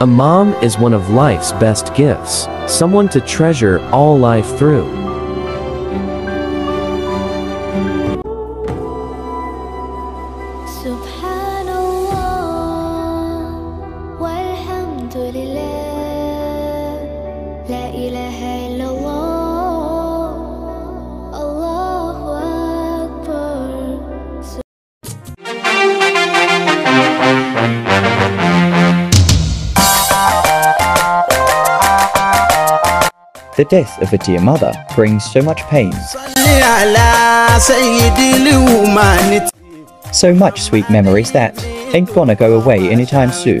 A mom is one of life's best gifts, someone to treasure all life through. death of a dear mother brings so much pain. So much sweet memories that ain't gonna go away anytime soon.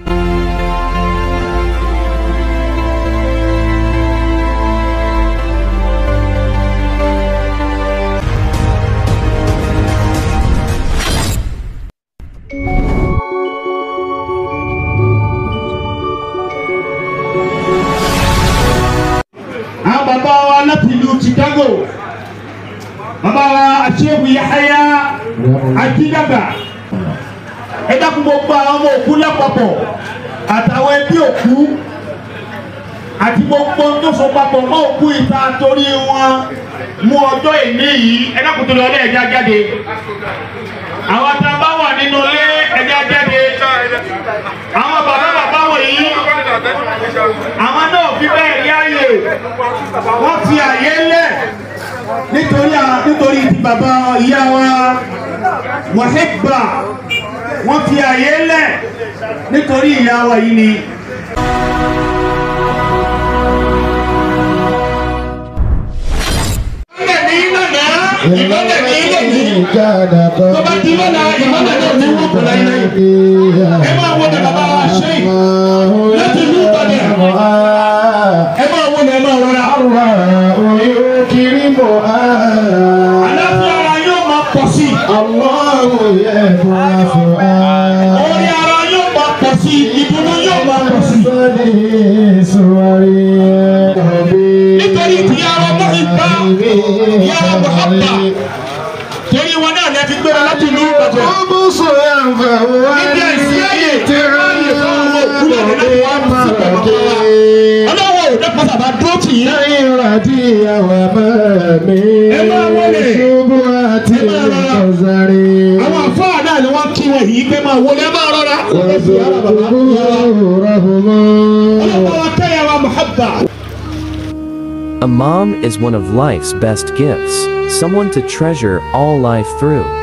wa Aṣẹ́gun Yahaya Ajídàgbà ẹ dákun gbogbo àwọn ọmọ òkú lápapọ̀ àtàwọn ẹbí òkú àti gbogbo tó so papọ̀ mọ́ òkú ìta torí wọn mú ọjọ́ ìní yìí. Ẹ dákun tó lọ ọdẹ ẹja jáde. Àwọn tá a bá wà nínú ilé ẹja jáde. Àwọn bàbá bàbá wọ̀nyí àwọn náà fi bẹ́ẹ̀ rí ààyè. Wọ́n fi àyè lẹ̀ nítorí nítorí ti bàbá ìyá wa Muhibba wọ́n fi àyè lẹ̀ nítorí ìyá wa yìí ni. ìmọ̀lẹ̀ ní ní lónìí tó bá ti lọ́nà ìmọ̀lẹ̀ náà ní wọ́n kò láyé láyé. ẹ máa wọlé bàbá wa ṣe láti ìlú Ìbàdàn ẹ máa wọlé ẹ máa rọra. Àlàáfíà ara yóò máa pọ̀ sí. I. orí ara yóò máa pọ̀ sí. Ìdùnnú yóò máa pọ̀ sí. I. nítorí ti ara mọ́ ìgbà ìyára Muhabba torí wọn náà lè fi gbéra láti ìlú Ìbàdàn. níbi àìsí ààyè tí wọ́n lè fọ́ àwọn òkú lọ́dún láti wá sí bàbá wa. ọlọ́wọ́ ò dẹ́pọ̀ bàbá dúró tì í. ẹ máa wọlé àwọn àfáà náà ni wọ́n kí wọn yìí pé máa wọlé ẹ máa rọra. ọlọ́wọ́ wa kẹ́yà wa Muhabba. A mom is one of life's best gifts, someone to treasure all life through.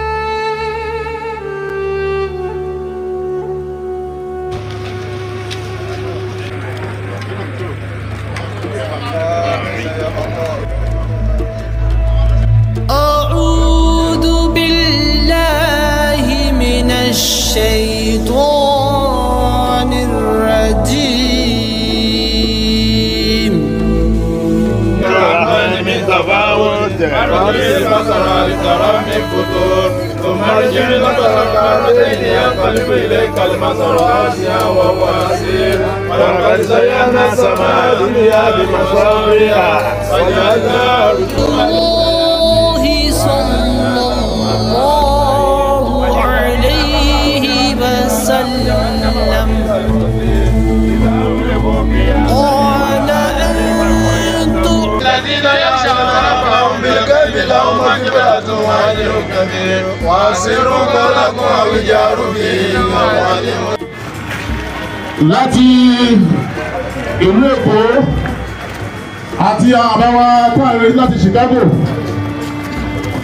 Chicago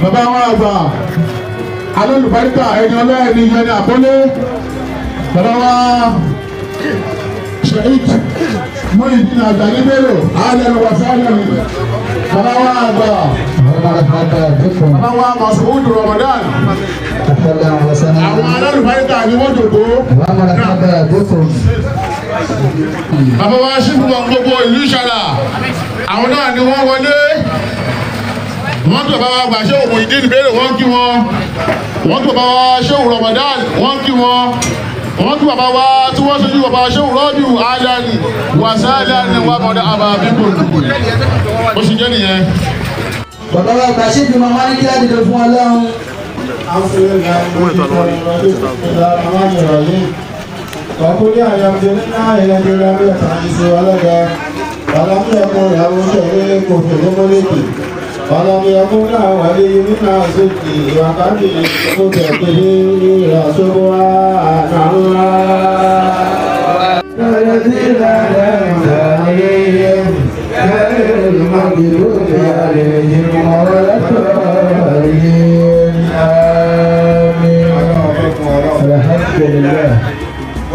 bàbá wa àgbà alólùbáríkà ẹni ọlọ́ẹ̀ni yẹni àkọlé bàbá wa sheik Muyideen Ajani Bello alẹ́ wàsálẹ̀ bàbá wa àgbà bàbá wa masuudu ramadan. Àwọn alálùbáríkà ni wọ́n jòkó. Bàbá wa ṣífù wọn gbogbo ìlú ìṣàlà àwọn náà ni wọ́n wọlé wọ́n tó bàbá wa gbà ṣé òmò ìdí ìbéèrè wọ́n kí wọn wọ́n tó bàbá wa ṣéwù ramadan wọ́n kí wọn wọ́n tó bàbá wa tí wọ́n ṣojú bàbá ṣéwù rọ́bìù alan wàsálàn wà mọ́dá àbàbíkò ó sì jẹ́ nìyẹn. bàbá wa gbà ṣé fi màmá ní kí á dìde fún ọlọ́run. وقل الحمد لله الذي لم يتخذ ولدا ولم يكن له شريك في الملك ولم يكن له ولي من الذل وكبره به سبحان الله الذين أنعمت عليهم غير المغضوب عليهم ولا الضالين آمين الحمد لله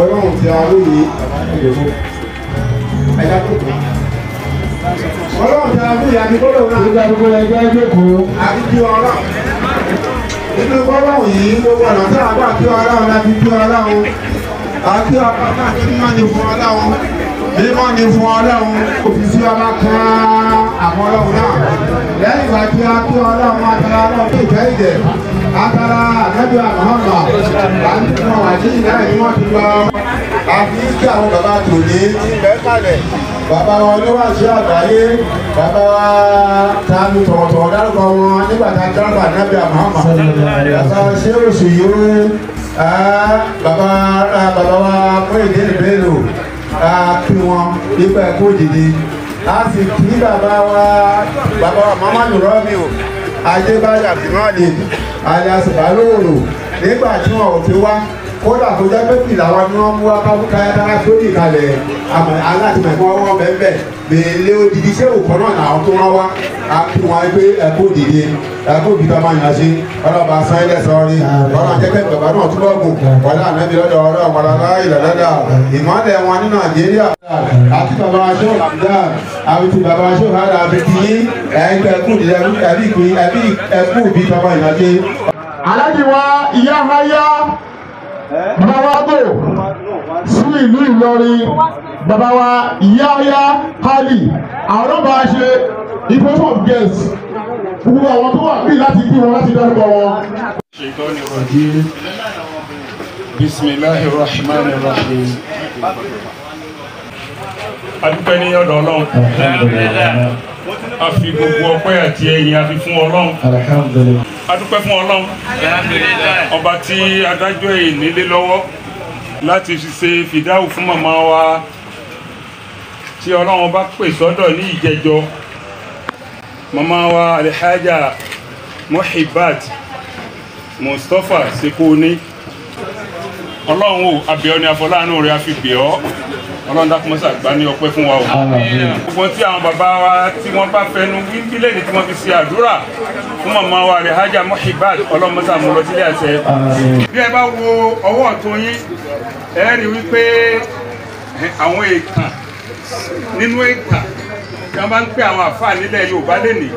ọlọ́run ti arú yìí ẹ̀dá tó kù. ọlọ́run ti arú yìí àdìgbọ́dọ̀ náà. nígbà gbogbo ẹgbẹ́ jókòó àdìjú ọlọ́run. nínú gbọ́dọ̀ yìí gbogbo ọ̀nà tí a gbà kí ọlọ́run láti kí ọlọ́run. àti ọlọ́run náà ní mímọ́ ni fún ọlọ́run. mímọ́ ni fún ọlọ́run. òfìsí ọba kan àmọ́ ọlọ́run náà. lẹ́yìn ìgbà tí a kí ọlọ́run atara ọlọ́run tó ìfẹ́ ìdẹ̀. atara ànábì àmọ́hàmà. láti fún ọ àti ìlà ìlú wọn ti lọ. àfi kí àwọn bàbá tòní bàbá wà sí àgbáyé. bàbá wa tanu tọ̀wọ̀tọ̀wọ̀ dárúkọ wọn nígbà tá a dárúkọ ànábì àmọ́hàmà. bàbá ṣé oṣù yìí bàbá bàbá wa fún ìdí ìbéèrè kí wọn nípa ẹ̀kọ́ òdìdí a sì kí bàbá wa bàbá wa mamadu rọ́bì o adébáyé abdulmadi alias balóòrò nígbà tí wọn ò fi wá kódà tó jẹ́ pé fìlà wa ni wọ́n mú wá káyákáyá sórí ìkàlẹ̀ àmọ́ alátìmọ̀ ẹ̀kọ́ wọn bẹ́ẹ̀ bẹ́ẹ̀. Odidi ṣé òkọ́ náà làwọn tó wọ́n wá. Kí wọn pé ẹ̀kọ́ òdìdí ẹ̀kọ́ òbí tó máa yàn sí. Ọlọ́ba sáyẹ́lẹ̀ sọ́ọ́rí ọlọ́run jẹ́kẹ́ bàbá náà túbọ̀ gùn wọlé ànábi lọ́dọ̀ ọ̀rọ̀ ọ̀pọ̀lọpọ̀ ìlẹ̀lẹ́dà ìmọ̀lẹ̀ wọn ní nàìjíríà. Àti bàbá aṣọ ramadan àti bàbá aṣọ hàrà àbẹ̀tì yín ìpín ẹ̀bí ẹ̀kú tó máa yàn aláàjì wa ìyá háyá mọ́wábò sí ìlú Ìlọrin bàbá yaya Yahya Ali àwọn bá a ṣe equation of guest gbogbo àwọn tó wà bí láti kí wọn láti dárúkọ wọn. ṣèkọ́ni rọ̀jí bisimilahi rahman rahim adúpẹ́ ní ọ̀dọ̀ ọlọ́run a fi gbogbo ọpẹ́ àti ẹ̀yìn a fi fún ọlọ́run. Alhamdulilayi adúpẹ́ fún ọlọ́run. Ọba tí adájọ́ yìí nílé lọ́wọ́ láti ṣe fìdáhù fún màmá wa tí ọlọ́run bá pè sọ́dọ̀ ní ìjẹjọ. Màmá wa alihaja muhibat mustapha sekoni. Ọlọ́run o abẹ́ọ́ ni afọláàánú rẹ̀ a fi bẹ̀ ọ́ ọlọ́run dákun mọ́sá gbá ní ọpẹ́ fún wa o. Gbogbo tí àwọn bàbá wa tí wọ́n bá fẹnu wíńbílẹ̀ ní tí wọ́n fi ṣe àdúrà fún màmá wa rẹ̀ hajj muhibat ọlọ́run mọ́sá mú lọ sílé àṣẹ. Bí ẹ bá wo ọwọ́ ọ̀tún yín ẹ rí wípé àwọn èèkàn nínú èèkàn tí wọ́n bá ń pè àwọn àfáà nílẹ̀ yorùbá lẹ́nìí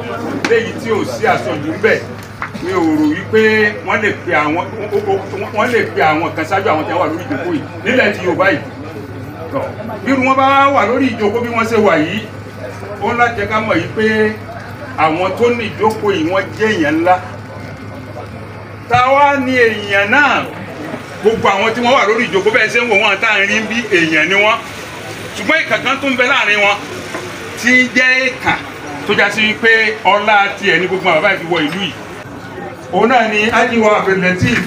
léyìí tí ò sí àsọjù bẹ́ẹ̀ mi ò rò wípé wọ́n lè pe àwọn kan ṣáájú àwọn tí wọ́n wà lórí yìí nílẹ̀ ti yorùbá yìí tọ́ bí wọ́n bá wà lórí ìjókòó bí wọ́n ṣe wà yìí ó ń lájẹ ká mọ̀ yìí pé àwọn tó ní ìjókòó yìí wọ́n jẹ́ èèyàn ńlá. Táwa ni èèyàn náà? Gbogbo àwọn tí wọ́n wà lórí ìjókòó bẹ́ẹ̀ ṣe ń wò wọ́n tá à ń rí bí èèyàn ni wọ́n. Ṣùgbọ́n ìkàkan tó ń bẹ láàárín wọn tí ń jẹ́ ìkà tó já sí wípé ọlá tiẹ̀ ní gbogbo àwọn bàbá ìfi wọ ìlú yìí. Òun náà ni ajiwa abdulateef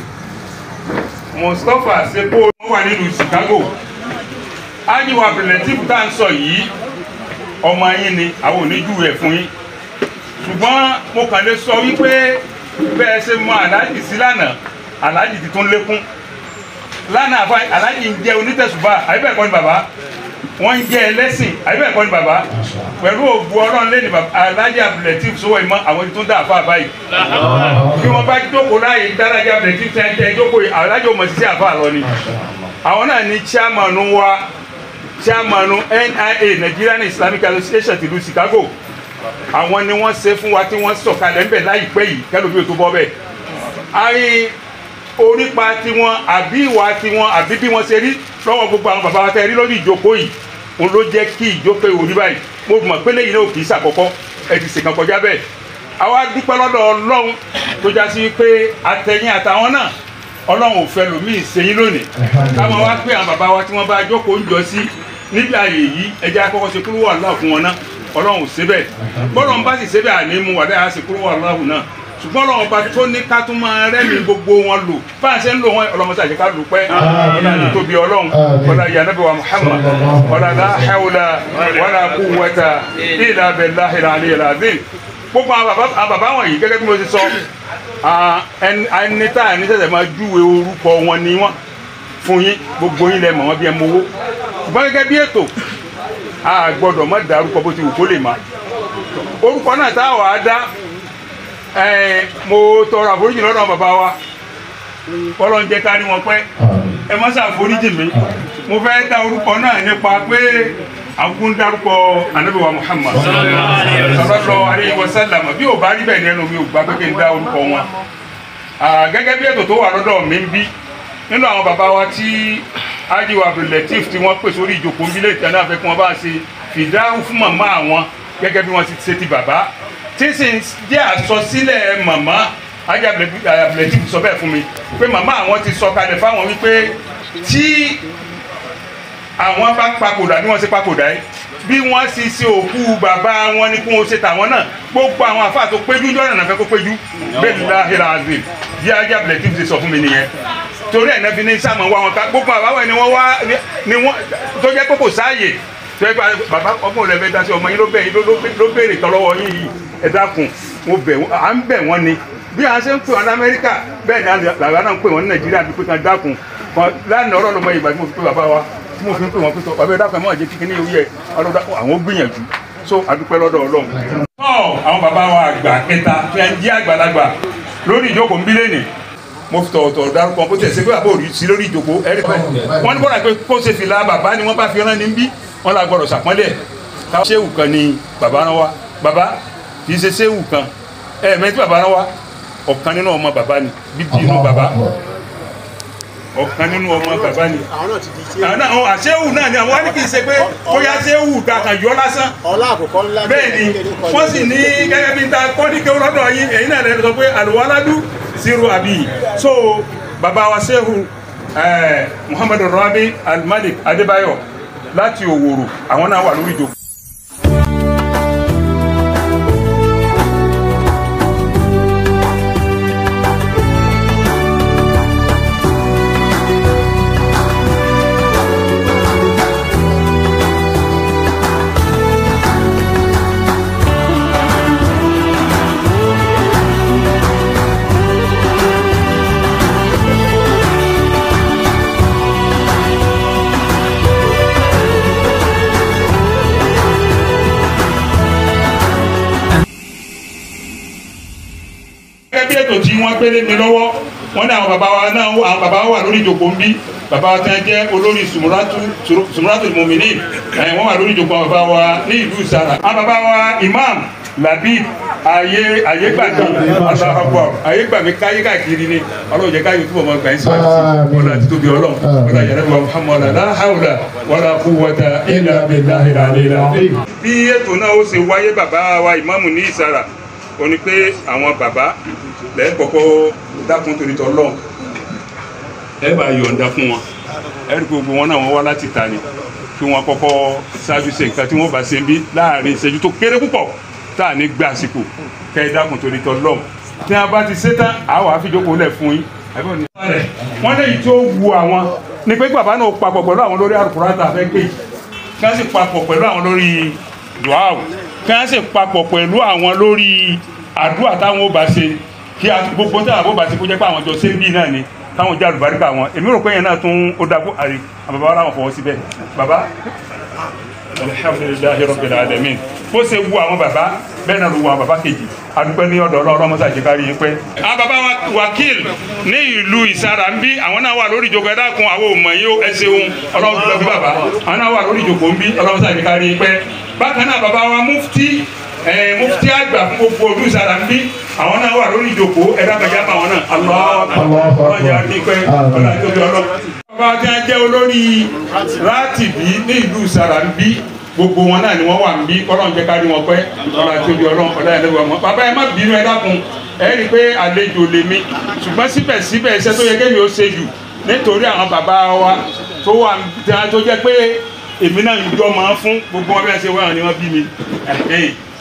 mustapha sepo wà nílùú chicago ajiwa abdulateef tá à ń sọ yìí ọmọ yín ni àwọn oníjú rẹ̀ fún yín. Ṣùgbọ́n mo kàn lè sọ wípé bẹ́ẹ̀ ṣe mọ aláàjì sí lánàá aláàjì ti tún lékún. Lánàá àfa aláàjì ń jẹ onítẹ̀sùbà àbíbẹ̀ kọ́ ni bàbá? Wọ́n ń jẹ́ ẹlẹ́sìn àbíbẹ̀ kọ́ ni bàbá? Pẹ̀lú ògùn ọlọ́run lé ní bàbá aláàjì abdulateef sọ́wọ́ ìmọ̀ àwọn tó ń dá àfa báyìí bí wọ́n bá jókòó láàyè dáradì abdulateef tẹ́ tẹ́ jókòó aláàjì ọmọ sísẹ́ àfa lọ ni. Àwọn náà ní chairman wa chairman nia nigerian islamic association tìlú chicago. Àwọn ni wọ́n ṣe fún wa tí wọ́n sọ̀kalẹ̀ ń bẹ̀ láìpẹ́ yìí kẹ́lòmí ò tó bọ́ bẹ́ẹ̀. Ayé orípa tiwọn àbí ìwà tiwọn àbí bí wọ́n ṣe rí lọ́wọ́ gbogbo àwọn bàbá wa tẹ́ rí lórí ìjókòó yìí. Òun ló jẹ́ kí ìjókòó ìwòrí báyìí. Mo mọ̀ pé lẹ́yìn náà kì í ṣàkọ́kọ́. Ẹ ti ṣèkan kọjá bẹ́ẹ̀. Àwa dúpẹ́ lọ́dọ̀ ọlọ́run tó já sí pé àtẹ̀yìn àtàwọn náà ọlọ́run ò fẹ́ lòmíì sẹ́yìn lónìí. Káwọn wá pé àwọn bàbá wa tí wọ́n bá jókòó ń jọ sí níbi ààyè yìí ẹjẹ́ akọ́kọ́ ṣe kúrò wà láà fún wọn náà ọlọ́run ò ṣe bẹ́ẹ̀. Bọ́lọ̀ ń bá sì ṣe bẹ́ẹ̀ àní mu wà láà ṣe kúrò wà láà náà. Ṣùgbọ́n ọlọ́run bá tó ní ká tún máa rẹ́mi gbogbo wọn lò. Báyìí ṣe ń lò wọn ọlọ́mọ sàṣẹ ká lò pẹ́ ọlọ́run àti tóbi ọlọ́run. Yà nàbẹ̀ wa Muhammad. La hawla wala quwwata illa billahi al-aliyyil azim gbogbo àwọn bàbá wọ̀nyí gẹ́gẹ́ bí mo ti sọ ah, ẹni tá à ní sẹ̀sẹ̀ máa júwe orúkọ wọn ni wọ́n fún yín. Gbogbo yín lẹ mọ̀ wọ́n bí ẹ mọ owó ṣùgbọ́n gẹ́gẹ́ bí ètò. A gbọ́dọ̀ má dárúkọ bó ti wù kó lè má. Orúkọ náà tá a wà á dá ẹ mo tọrọ àforíjì lọ́dọ̀ àwọn bàbá wa. Kọ́lọ́ ń jẹ́ ká ní wọn pẹ́. Ẹ má ṣàforíjì mi mo fẹ́ dá orúkọ náà nípa pé àgùn dárúkọ wa Muhammad. Sallallahu alaihi bí ò bá rí bẹ́ẹ̀ ní ẹnu mi ò gbà pé kí n dá orúkọ wọn. Gẹ́gẹ́ bí ètò tó wà lọ́dọ̀ mi ń bí nínú àwọn bàbá wa tí ajiwa abdulateef tí wọ́n pè sórí ìjókòó nílé ìtàn náà fẹ́ kí wọ́n bá ṣe fìdáhùn fún màmá àwọn gẹ́gẹ́ bí wọ́n ti ṣe ti bàbá. Tí sì ń jẹ́ àsọsílẹ̀ màmá ajiwa abdulateef sọ bẹ́ẹ̀ fún mi pé màmá àwọn ti sọ kalẹ̀ fáwọn wípé tí àwọn bá papòdà bí wọ́n ṣe papòdà yìí bí wọ́n sì ṣe òkú bàbá wọn ni kí wọ́n ṣe tàwọn náà. Gbogbo àwọn àfáà tó péjú jọ́nà náà fẹ́ kó péjú. Bẹ́ẹ̀ ni láhìrà azim bí ajá abdulateef ti sọ fún mi nìyẹn. Torí ẹ̀ náà fi ní sáàmù wá wọn ká. Gbogbo àbáwọ̀ ni wọ́n wá ni wọ́n tó jẹ́ pé kò sáàyè. Tó yẹ bàbá ọmọ rẹ̀ fẹ́ dasí ọmọ yín ló bẹ̀ yín ló béèrè tọ́lọ́wọ́ yín yìí. Ẹ dákun mo bẹ̀ wọ́n à ń bẹ̀ wọ́n ni. Bí a ṣe ń pè wọn ní Amẹ́ríkà bẹ́ẹ̀ ni làwọn náà ń pè wọn ní Nàìjíríà bí pé kan dákun. Lánàá ọ̀rọ̀ lọmọ ìgbà tí mo fi pé bàbá tí mo fi ń pè wọn pé tọ́ bàbá ẹ dákun ẹ mọ̀ jẹ́ kíkí ní oyè àwọn gbìyànjú. So adúpẹ́ lọ́dọ̀ Ọlọ́run. àwọn bàbá wa àgbà kẹta tí a ń jí àgbàlagbà lórí ìjókòó ń bí lẹ́nìí mo fi tọ̀wọ̀tọ̀ dárúkọ bó tẹ̀ ṣe pé bàbá òrí sí lórí ìjòkó ẹ̀rí pẹ́ wọ́n ní bọ́dà pé kó ṣe fìlà bàbá ni wọ́n bá fi rán ní bí wọ́n la gbọ́dọ̀ ṣàpọ́nlẹ̀ táwọn ṣéwù kan ni bàbá rán wa. Bàbá kì ọ̀kan nínú ọmọ bàbá ni. Àwọn àwọn àṣéwù náà ni àwọn kì í ṣe pé bóyá ṣéwù kàkà yọ lásán. Bẹ́ẹ̀ ni wọ́n sì ní gẹ́gẹ́ bí n ta kọ́ ní kéwọ́n lọ́dọ̀ yín èyí náà lẹ́nu sọ pé àlùwaládù siru abi. So baba wa sehu eh, muhammadu rabi almalik adébáyọ̀ láti òwòrò àwọn náà wà lórí ìjòkó. Gbélé mi lọ́wọ́. Wọ́n ní àwọn bàbá wa náà àwọn bàbá wa wà lórí ìjòkó ń bí. Bàbá wa tẹ́ jẹ́ olórí sùmùràtù mùmìnì ẹ̀ wọ́n wà lórí ìjòkó àwọn bàbá wa ní ìlú ìsara àwọn bàbá wa imam labib ayé ayé gbàgbé aláhàbọ ayé gbàgbé káyé káàkiri ni. Ọlọ́run jẹ́ káyé túbọ̀ máa gbà yín síwájú sí. Ọlọ́run àti tóbi ọlọ́run. Ọlọ́run yàrá wa muhammad hawla wala quwwata illa billahi al-aliyyil azim. bí ètò náà ó ṣe wáyé bàbá wa ìmáàmù ní ìsara ó ní pé àwọn bàbá lẹ́yìn kọ́kọ́ dákun torí tọ́ lọ́n ẹ bá yọ̀ǹda fún wọn. Ẹ rí gbogbo wọn náà wọ́n wá láti ta ni. Kí wọ́n kọ́kọ́ ṣáájú ṣe nǹkan tí wọ́n bá ṣe ń bí láàárín ìṣẹ́jú tó kéré púpọ̀ tá à ní gbà àsìkò. Kẹ́ ẹ dákun torí tọ́ lọ́n tí wọ́n bá ti ṣe tán àwọn àfijọ́kọ̀ lẹ̀ fún yín. Wọ́n lè yìí tó wu àwọn ni pé bàbá náà papọ̀ pẹ̀lú àwọn lórí àrùkùrátà àfẹ́ pé kí wọ́n sì papọ̀ pẹ̀lú àwọn lórí dùáwù kí wọ́n sì papọ̀ pẹ̀lú àwọn lórí àdúrà táwọn ó bá ṣe kí gbogbo tí àwọn bá ti kó jẹ́ pé àwọn jọ bí náà ni káwọn já àlùbáríkà wọn. Èmi rò pé yẹn náà tún ó dàgbò àrí àwọn bàbá aráwọn fọwọ́ síbẹ̀. Bàbá? Alhamdulilayi rabbil alamin. Bó ṣe wu àwọn bàbá bẹ́ẹ̀ náà ló wu àwọn bàbá kejì. Adúpẹ́ ní ọ̀dọ̀ ọlọ́run mọ́sá jẹ́ kárí yín pẹ́. àwọn wakil ní ìlú ìsara ń bí. Àwọn náà wà lórí ìjókòó. Ẹ̀dá kun àwọn òmò yìí ẹ ṣeun. Ọlọ́run tó lọ bí bàbá. Àwọn náà wà lórí ìjókòó ń bí. Ọlọ́run mọ́sá jẹ́ kárí yín pẹ́. bákan náà bàbá wa mufti mufti àgbà fún gbogbo ojú ìsàlà ń bí. Àwọn náà wà lórí ìjòkó ẹ̀dá kẹjá bá wọn náà. Aláwọ̀ ọlọ́jà nípẹ́ ọlọ́jà tóbi ọlọ́. bàbá tí a jẹ́ olórí rátìbí ní ìlú ìsàlà ń bí. Gbogbo wọn náà ni wọn wà ń bí. Kọ́lọ́n jẹ́ kárí wọn pẹ́. Ọlọ́jà tóbi ọlọ́ ọlọ́jà tóbi ọmọ. bàbá ẹ má bínú ẹ dákun. Ẹ rí i pé àlejò lèmi ṣùgbọ́n síbẹ̀síbẹ̀ iṣẹ́ tó yẹ kémi ó ṣe jù nítorí àwọn bàbá wa tó wà tó jẹ́ pé èmi náà ń jọ máa fún gbogbo wọn bí wọ́n ṣe wá ni wọ́n bí mi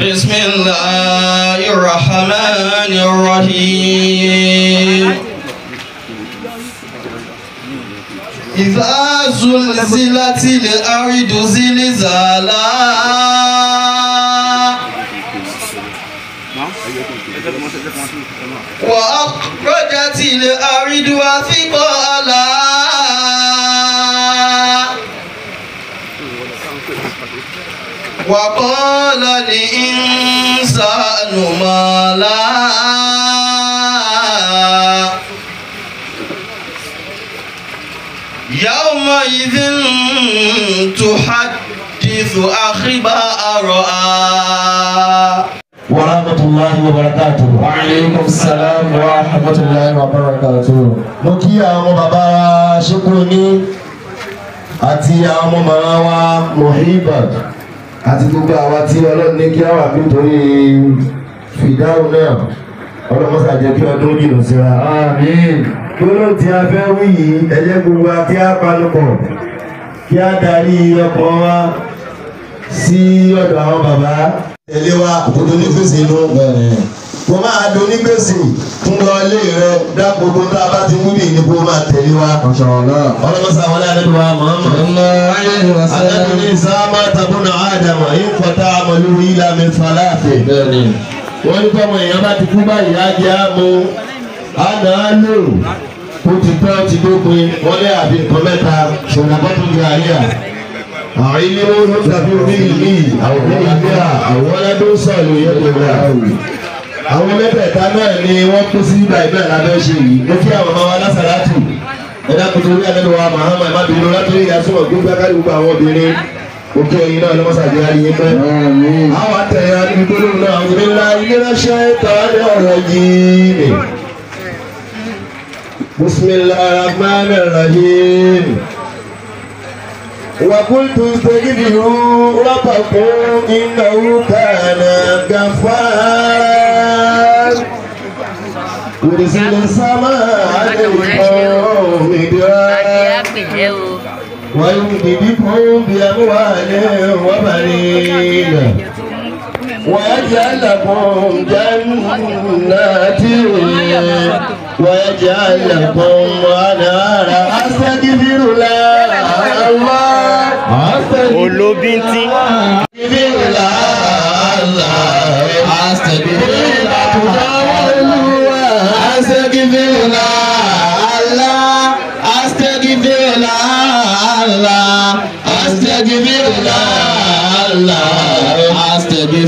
بسم الله الرحمن الرحيم إذا زلزلت الأرض زلزالها وأخرجت الأرض وثقالها وقال الإنسان ما لها يومئذ تحدث أخبارها ورحمة الله وبركاته. وعليكم السلام ورحمة الله وبركاته mo kí àwọn bàbá wa ṣekúrò ní àti àwọn ọmọ màmá wa mohibat àti gbogbo àwa tí ọlọ́run ní kí á wà nítorí fìdáhùn náà ọlọ́mọ́sà jẹ́ kí ọdún jìnnà síra. gbólóhùn tí a fẹ́ wí yìí ẹ jẹ́ gbogbo wa kí á panupọ̀ kí á darí ọkọ̀ wa sí ọ̀dọ̀ àwọn bàbá. tẹ̀lé wa òdodo ní gbèsè inú kò máa do ní gbèsè tún lọ ilé rẹ. Dá gbogbo tá a bá ti wí ní kó máa tẹ̀lé wa. ọlọ́mọsá wọn lé alẹ́ wa mọ̀ọ́mọ́. alẹ́ ní sáàmà tabuna ádámà yín kọ́tà àmàlú ilà mi falafel. wọ́n ní kọ́mọ èèyàn bá ti kú báyìí á jẹ́ àmú. Àná á lò. Kó ti tọ́ ti dópin. Wọ́n lé àbí nǹkan mẹ́ta. Ṣòwò bọ́tù àwọn ilé wọn ló tàbí orí ìlú àwọn ìgbéra àwọn ọlọ́dún sọ̀rọ̀ yẹn àwọn mẹ́tẹ̀ẹ̀ta náà ni wọ́n kó sí ibà ibà lábẹ́ ṣe yìí mo kí àwọn ọmọ wa lásàlátù ẹ̀dá kùtù orí àlẹ́ wa mahama má bínú látòrí ìyásùnmọ̀ gbogbo akárí gbogbo àwọn obìnrin òkè ẹ̀yin náà lọ́mọ́sàdé ayé yín pẹ́. àwọn àtẹ̀yà níbi tó lóun náà àwọn ìlera ìlera ṣe tọ́lẹ̀ ọ̀rọ̀ yìí ni. rahim. وقلت استغفروا ربكم انه كان غفارا يرسل السماء عليكم مدرارا ويمددكم باموال وبنين ويجعل لكم جنات ويجعل لكم انهارا استغفر الله olóbìntì.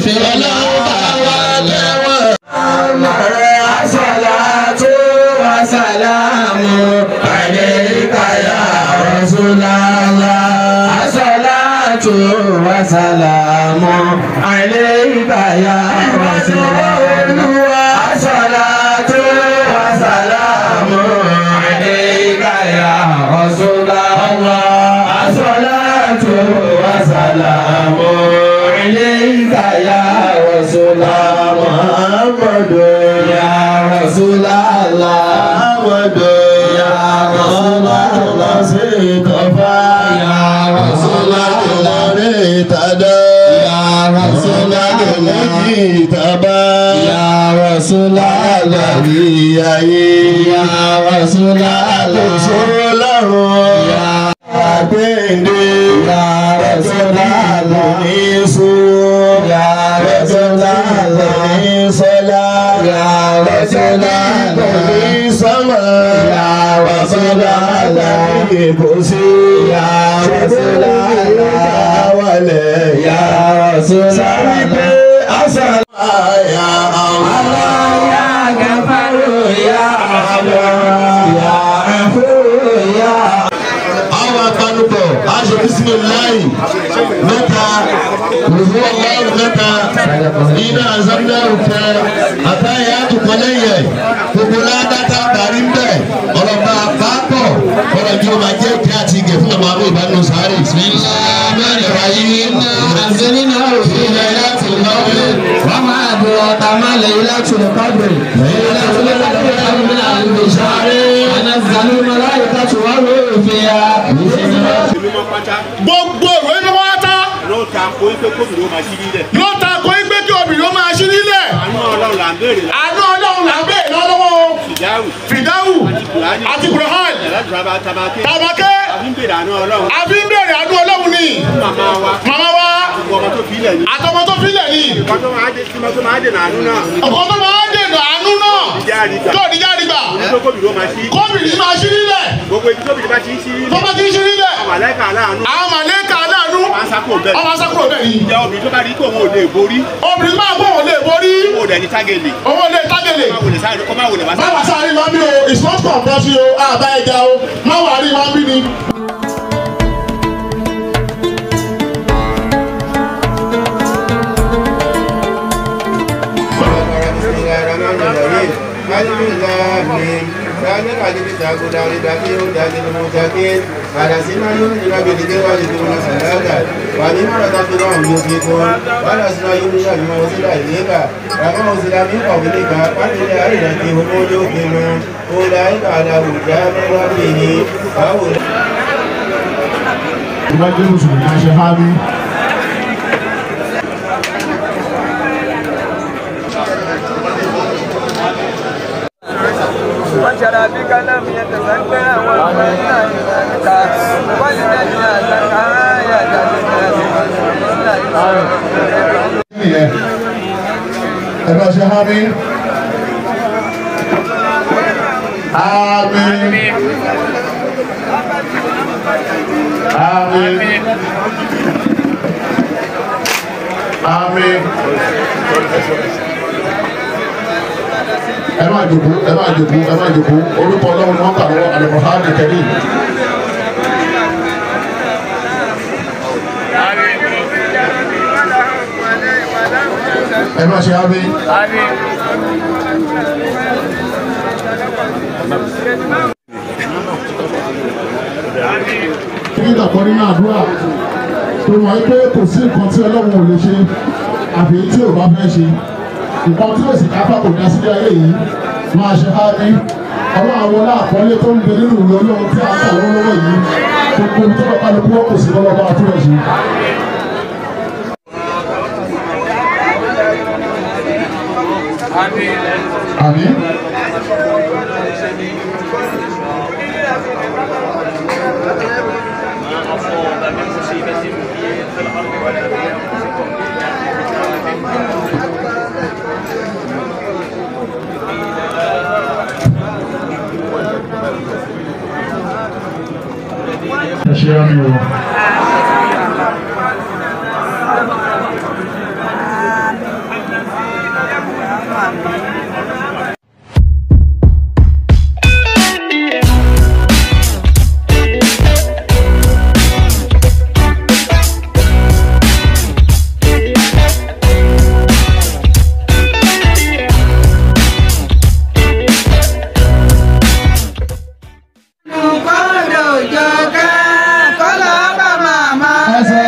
Salamu salamu alayka ya Rasulullah. As-salatu wa ya Rasulallah. Ya Rasulallah. Ya tàdá. Yàrá sọ́lá lọ́jì tàbá. Yàrá sọ́lá lọ́rí ayé. Yàrá sọ́lá lọ́sọ́rọ́ ya Yàrá ya Yàrá sọ́lá lọ́rí ya Yàrá sọ́lá. Lọ́rí ya Yàrá sọ́lá lọ́rí ya Yàrá sọ́lá lọ́rí ya Yàrá sọ́lá lọ́rí wàlẹ̀ ya sọ́lá pé asàlá ya Allah ya gafaru ya Allah ya afuru ya. àwọn apanupọ̀ aṣọ bisimilayi mẹ́ta òhun ọlọ́run mẹ́ta iná azamina òkè àtàyè àtùkọ́ lẹ́yìn gbogbo ládàtà parí ń bẹ̀ ọlọ́ba àpapọ̀ ọ̀rọ̀ bí o máa jẹ́ ìkẹ́ àti ìgẹ̀ fún ọmọ àwọn ìbánu sáré. wáyé àzẹ́ni náà òfin láti lọ́wọ́ wọ́n máa dùn ọ̀tá má lẹ́yìn láti lè pàdé lẹ́yìn láti lè pàdé àwọn ọmọ àlùbí sáré. àná zàlú mọ́lá ìtàtù wà lórí òfin ya. gbogbo ìwé ni wọ́n ta ló ta ko ipe kóbìnrin ó máa ṣí nílẹ̀. ló ta ko igbe kí obìnrin ó máa ṣí nílẹ̀ àánú ọlọ́run là ń béèrè àánú ọlọ́run là ń bèè lọ́wọ́ fìdáhù àti tabakẹ́. tàbákẹ́ àbí ń béèrè àánú ọlọ́run. Ni. Màmá wa. Ní. àtọmọ tó filẹ̀ ni. Ọkọ tó máa dènà àánú náà. tó níjà tó kóbìnrin máa ṣí. nílẹ̀. Tó bá ti ń ṣí nílẹ̀. Àwọn màlẹ́kà aláàánú. Ọmọ sákúrò bẹ́ẹ̀. Ni. Obìnrin tó bá rí kó òun ò lè borí. obìnrin máa gbọ́ òun lè borí. Ní ságẹ̀lì. owó lè tágẹ̀lẹ̀ wòlé sáré ó máa wòlé wá má wà sáré máa bí o. It's not compulsory o. Àbá ẹja o má wà rí máa bí ni. عجب الله ذلك عجب تاكل لدفي هدى للمتقين على سنة يؤمن بالذكر ويقيمون الصلاة وبما رزقناهم ينفقون ولسنا يؤمنون بما أرسل إليك وما أرسل من قبلك وبالآخرة هم يوقنون أولئك على هدى من ربهم فأولئك. ìwádìí mùsùlùmí máa ṣe há mi. وشرابك لم يتسكى والمنى ذلك ولنجعل لك آية nìyẹn ẹ bá ṣe Ẹ máa jòkó ẹ máa jòkó ẹ máa jòkó orúkọ ọlọ́run ni wọ́n kà lọ́wọ́ àlùmọ́hánì kẹ́lí. ẹ máa ṣe ábí. nígbà kan nínú àdúrà tó ẹ́ pé kò sí nǹkan tí ọlọ́run ò lè ṣe àfi tí ò bá fẹ́ ṣe nǹkan tí òsì kápá kò dá sílé ayé yìí máa ṣe ábí ọlọ́run àwọn aláàkọ́lé tó ń bẹ nínú ìwé ọlọ́run tí a kà lọ́wọ́ yìí gbogbo tó bá kálukú wọn kò sí lọ́wọ́ bá a rẹ̀ ṣe. Àmín. Ẹ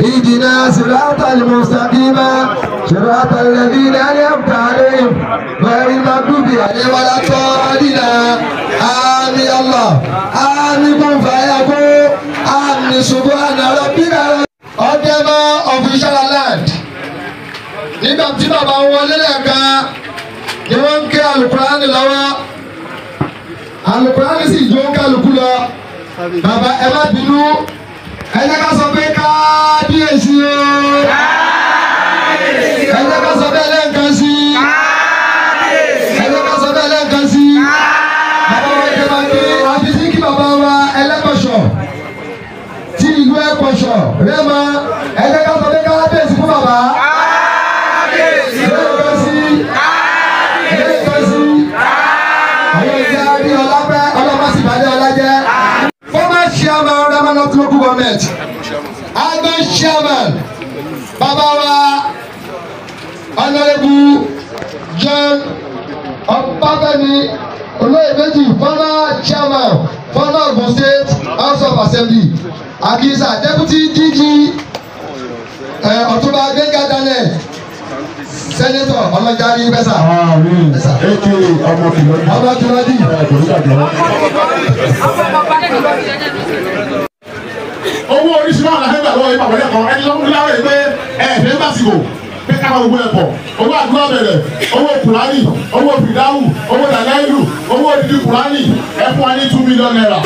اهدنا صراط المستقيم صراط الذين انعمت عليهم غير المغضوب عليهم ولا الضالين امين الله امين كن فيكون امين سبحان ربك ọdẹmọ official land nígbà tí bàbá wọlé lẹ́ẹ̀kan ni wọ́n ń ké alukurani lọ́wọ́. Alukurani sì jó kálukú lọ. Bàbá ẹ má bínú. Ẹ jẹ́ ká sọ pé kábíyèsí o. Ẹ jẹ́ ká sọ bẹ́ẹ̀ lẹ́ẹ̀kan sí ẹ jẹ́ ká sọ bẹ́ẹ̀ lẹ́ẹ̀kan sí bàbá wa jẹ́ máa ní àfisí kí bàbá wa ẹlẹ́kọ̀ṣọ̀. Tí ìlú ẹ̀kọ̀ṣọ̀ rẹ́mọ. ẹ chairman ramanot local government agban chairman bàbá wa honourable john ọbáfẹ́mi olóyèméjì former chairman former ogun state house of assembly. Akisa deputy dg eh, ọ̀túnba gbẹ̀ngà daniel senator ọlọ́jàrí bẹ́sà. eke ọmọ kìlọ́ ọmọ kìlọ́ dì. owó oríṣiríṣi àwọn àfẹ́gbà lọ́wọ́ yìí pàpọ̀ lẹ́kọ̀ọ́. Ẹni lọ́wọ́ láwọn yìí pé ẹ ẹ̀fẹ́ bàṣìkò pé káwọn gbogbo ẹ̀kọ́ owó àdúrà bẹ̀rẹ̀. Owó kùránì. Owó fìdáhù. Owó dàgáìlù owó òdìdí kùránì. Ẹ wa ní two million naira.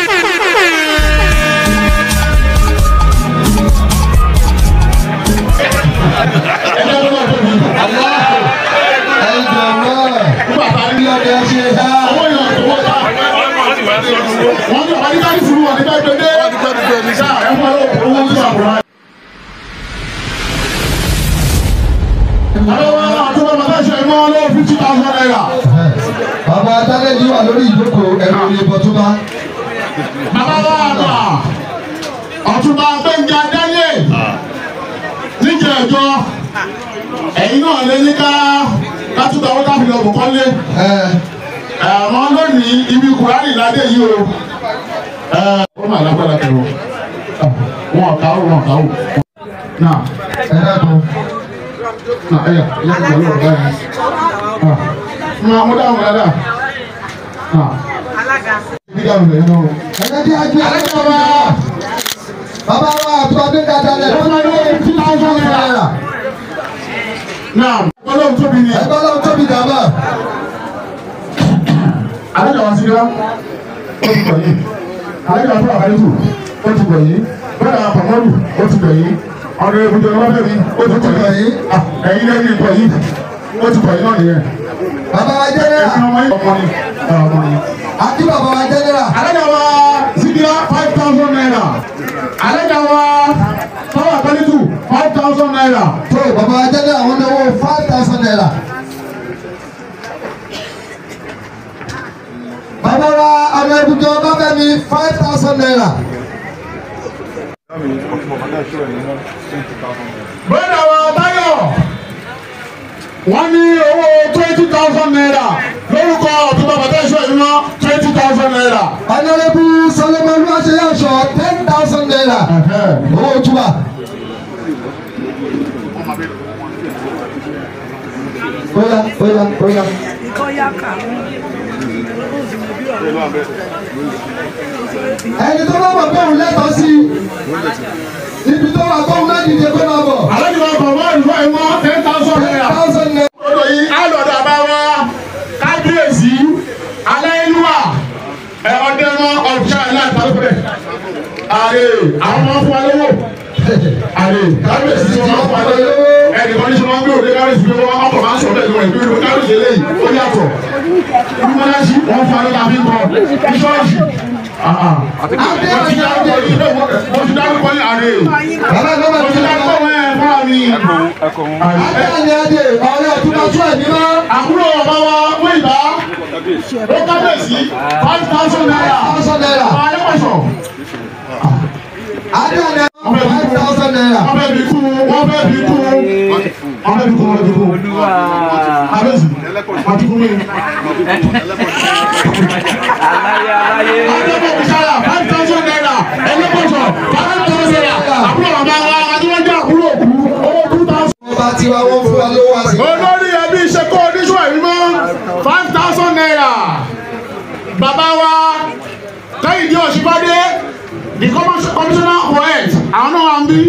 Ní ọ̀pá nígbà tí sùúrù wọn nígbà gbẹdẹ ẹ fún wa owó oṣù àkùrá. àwọn àtúbọ̀ bàbá ṣe é mọ́ lọ́wọ́ fifty thousand naira. bàbá adálẹ́jì wà lórí ìjókòó ẹ̀rọ ilé bọ́túbá. bàbá wa àgbà ọ̀túnba gbẹ̀ngà daniel níjẹ̀ ẹ̀jọ́ ẹ̀yin náà lé ní ká látúntà owó káfíńdà ọ̀bùn àwọn lónìí ibi kùránì ládé yìí o. ó mà lágbára kẹrọ wọn ò káwó wọn ò káwó. náà ẹ dákun. náà ẹ̀yà ẹ̀yà kò lọ́wọ́ báyìí. náà mo dáhùn dáadáa. náà. Bíga mi lè nù. ẹ̀jẹ̀ tí a gbé alága wa. bàbá wa àtúwà gbẹ̀ngà daniel. Ó máa ní fifty thousand naira. Náà ọlọ́run tóbi ni. ẹgbẹ́ ọlọ́run tóbi dàbà. Alága wa síra, ó ti pọ̀ yìí. Alága wa fún àbáyétù, ó ti pọ̀ yìí. Bẹ́ẹ̀ni àwọn pàmọ́lù, ó ti pọ̀ yìí. Ọ̀dọ̀ ìbùdó ọlọ́fẹ́ mi, ó ti pọ̀ yìí. Ah, Ẹ̀yin lẹ́yìn pọ̀ yìí, ó ti pọ̀ yìí náà nìyẹn. bàbá wa jẹ́nẹ́rà. Ọmọ ni. àti bàbá wa jẹ́nẹ́rà. Alága wa síra five thousand naira. Alága wa fọwọ́ àbáyétù five thousand naira. tó bàbá wa jẹ́nẹ́rà wọn náwó five thousand naira. bàbá wa ọmọ ọbáfẹ́mi five thousand naira. Bọ́dà wa Báyọ̀ wọ́n ní owó twenty thousand naira lórúkọ ọ̀túnba bàtà ìṣọ́ ìlú náà twenty thousand naira. ọ̀nàrẹ́bù solomon olúwaṣeyàṣọ ten thousand naira. owó túbà. Oya oya oya. Ẹni tó bá mọ̀ pé òun lẹ́tọ̀ọ́ sí ibi tó wà kó òun náà dìde kó máa bọ̀. àwọn ìwà bàbá ìlú ẹ̀ mọ́ ten thousand naira. Ten thousand naira. Odò yìí á lọ́dọ̀ àbá wa kábíyèsí aláìlúwà ẹ̀ ọ̀dẹ́mọ ọ̀fíà aláìtàlùfẹ́. Àrè àwọn ọmọ fún wa lówó. Àrè kábíyèsí tí wọ́n fún wa lówó. Ẹnì kan ní sọ wọn gbé òde kábíyèsí pé wọ́n ọkọ̀ máa ń sọ̀rọ̀ ẹ̀gbọ́n ìgbé ní ṣọ́ọ̀ṣì. Mo ti dárúkọ yìí mo ti dárúkọ yìí àrè. Mo ti dárúkọ wọn ẹ̀ fún mi. Adéyànjẹ Adé ọ̀rẹ́ òtúmọ̀tún ẹ̀mí mọ́. àbúrò ọba wa wọ́n ìbá ó kábíyèsí five thousand naira naira. ọba alẹ́pọ̀sọ̀ Adéyànjẹ five thousand naira. wọ́n fẹ́ kú wọ́n fẹ́ bí kú wọ́n kú wọ́n fẹ́ ti kú mi. Adébọ̀ Bísárà five thousand naira ẹlẹ́pọ̀sọ̀ five thousand naira àbúrò ọba wa adúlọ́jọ́ àbúrò òkú owó two thousand. Ọba tiwa wọ́n fún wa lówó àsìkò. olórí ẹbí ìṣekọ́ oníṣòwò ìmọ̀ five thousand naira bàbá wa kẹ́hìndé ọ̀ṣibádé the commis- commissioner for health àwọn náà wà ń bí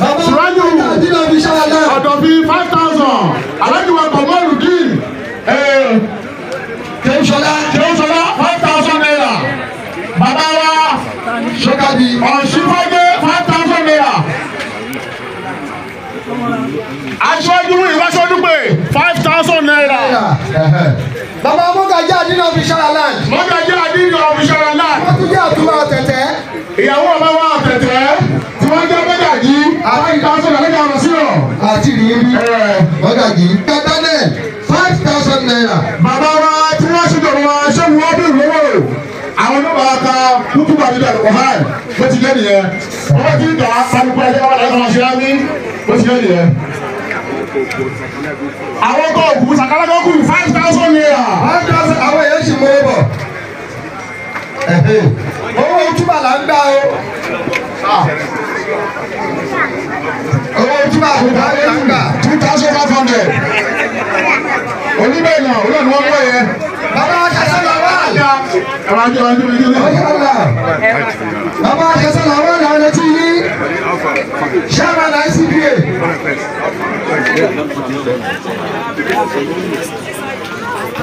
Suraju Adínà fi ṣáà náà. ọ̀dọ̀ fi five thousand alájùwà kọ̀mọ́rùdín Kéwùsọ̀lá. jẹ́wọ́sọ̀lá five thousand naira bàbá wa Ṣọ́kàdì. ọ̀ṣibádé five thousand naira aṣọ́jú ìwáṣọ́dúpẹ̀ five thousand naira. Bàbá Mọ́gàjí Adínà fi ṣáà náà. mọ́gàjí àdínní ọ̀fíṣàrà náà Wọ́n tún jẹ́ àtúmọ̀ tẹ̀tẹ̀. ìyàwó ọba wa tẹ̀tẹ̀ tí wọ́n jẹ́ five thousand naira lọ sí ọ̀. Àti five thousand naira. bàbá wa tí wọ́n ṣe jọ̀rọ̀ wa ṣé wọ́n bí lówó àwọn ọmọ wa ka mi dàrú ọ̀hán bó ti jẹ́ nìyẹn wọ́n ti dà á pariwo ẹ̀jẹ̀ wọn ṣe á ní bó ti jẹ́ nìyẹn. àwọn kọ́ òkú sàkálákọ́ kù five thousand naira. Five thousand àwọn èèyàn sì mú bọ̀. Owó túbà là ń gbà o. Owó túbà kò bá lè ń gbà. two thousand five hundred. oníbẹ̀ náà olóòtú wọn kọ́ yẹn. Bàbá ọdún méjì lọ. Ọ̀yọ́lá. Bàbá Akẹ́sẹ̀ làwọn àlà ọ̀nà tí yí. Chairman ICPA.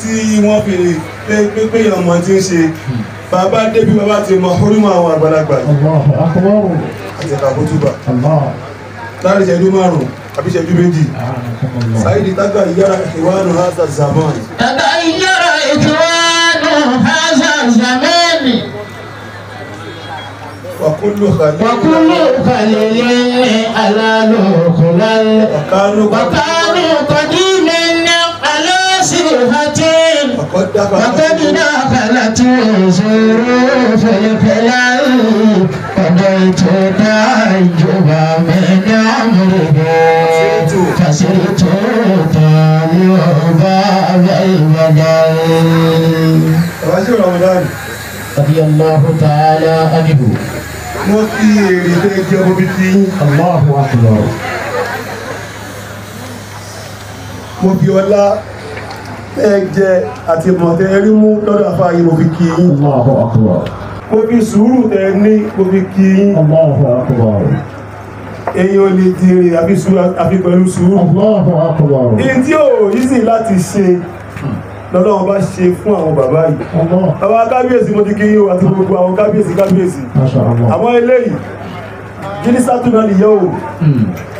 tí wọ́n fi lè pé pé ọmọ tí ń ṣe bàbá débi bàbá ti mọ orímọ̀ àwọn àgbàlagbà àti àkótúbà láàárín ìṣẹ́jú márùn-ún àbí ìṣẹ́jú méjì sáyidi tágbà ìyára ìwánu hazard zaman. tàbá ìyára ìwánu hazard zaman. wàkúlù khalil وكل خليل على خلال وكانوا وكانوا قديما على صفة قد وقد دخلت ظروف الخلال قضيت تعجبا من عمره فسرت طالع باب البدل ìwájú ramadan رضي الله تعالى عنه wọ́n fi èrè bẹ́ẹ̀ jẹ́ ọmọ bíi. Allahu akbar. mo fi ọlá bẹ́ẹ̀ jẹ àti mọ̀tẹ́ rí mú lọ́dọ̀ afáyé mo fi. Allahu akbar. mo fi suru tẹ ní mo fi kí yín. Allahu akbar èyàn lè di èrè àfi pẹ̀lú sùúrù. Allahu akbar. èyí tí ò yí sì láti ṣe lọ́lọ́run bá ṣe fún àwọn bàbá yìí. Bàbá kábíyèsí mo ti kí yín o àti gbogbo àwọn kábíyèsí kábíyèsí. Àwọn eléyìí kìlísàtù náà nìyẹn o.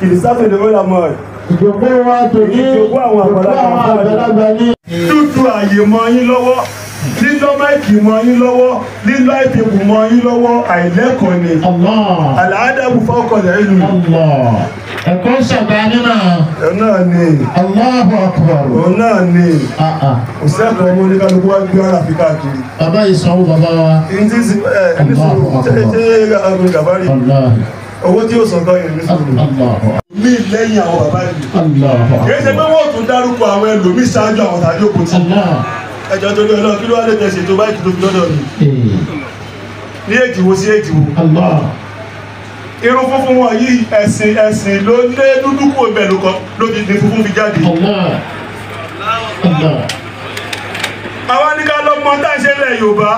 Kìlísàtù lè wọ́n àmọ́ ẹ̀. ìjọba wa tòní ìjọba àwọn àgbàlagbà ní. dúdú àyè mọ́ yín lọ́wọ́ lílọ́ máìkì mọ́ yín lọ́wọ́ lílọ́ ìpìpù mọ́ yín lọ́wọ́ àìlẹ́kọ̀ọ́ ni àlàádàbù fọ́kọ̀lẹ̀ ìlú ẹ̀kọ́ ṣàgbá nínú. ẹ̀ náà ni Allahu akbar. òun náà ni kò sẹ́kọ̀ọ́ ọmọ oníkálukú wá gbé ọ̀rà fi káàkiri. bàbá yìí sanwó bàbá wa. ìyí tí ẹ ẹni sọ̀rọ̀ ṣe àwọn gàbárì owó tí ó sọ gan yẹn ní sọ̀rọ̀ mí lẹ́yìn àwọn bàbá yìí. kì í ṣe pé wọ́n tún dárúkọ àwọn ẹlòmíì ṣáájú àwọn tàbí òkú tí. Ẹjọ́ tó ní ọlọ́run kí ló wá lè tẹ̀sí ètò báyìí tó fi lọ́dọ̀ mi. ní èjìwó sí èjìwó. irun funfun wọn yìí ẹ̀sìn ẹ̀sìn ló lé dúdú kúrò bẹ́ẹ̀ ló kọ́ ló fi di funfun fi jáde. àwa ní ká lọ mọ tá ń ṣe lẹ̀ Yorùbá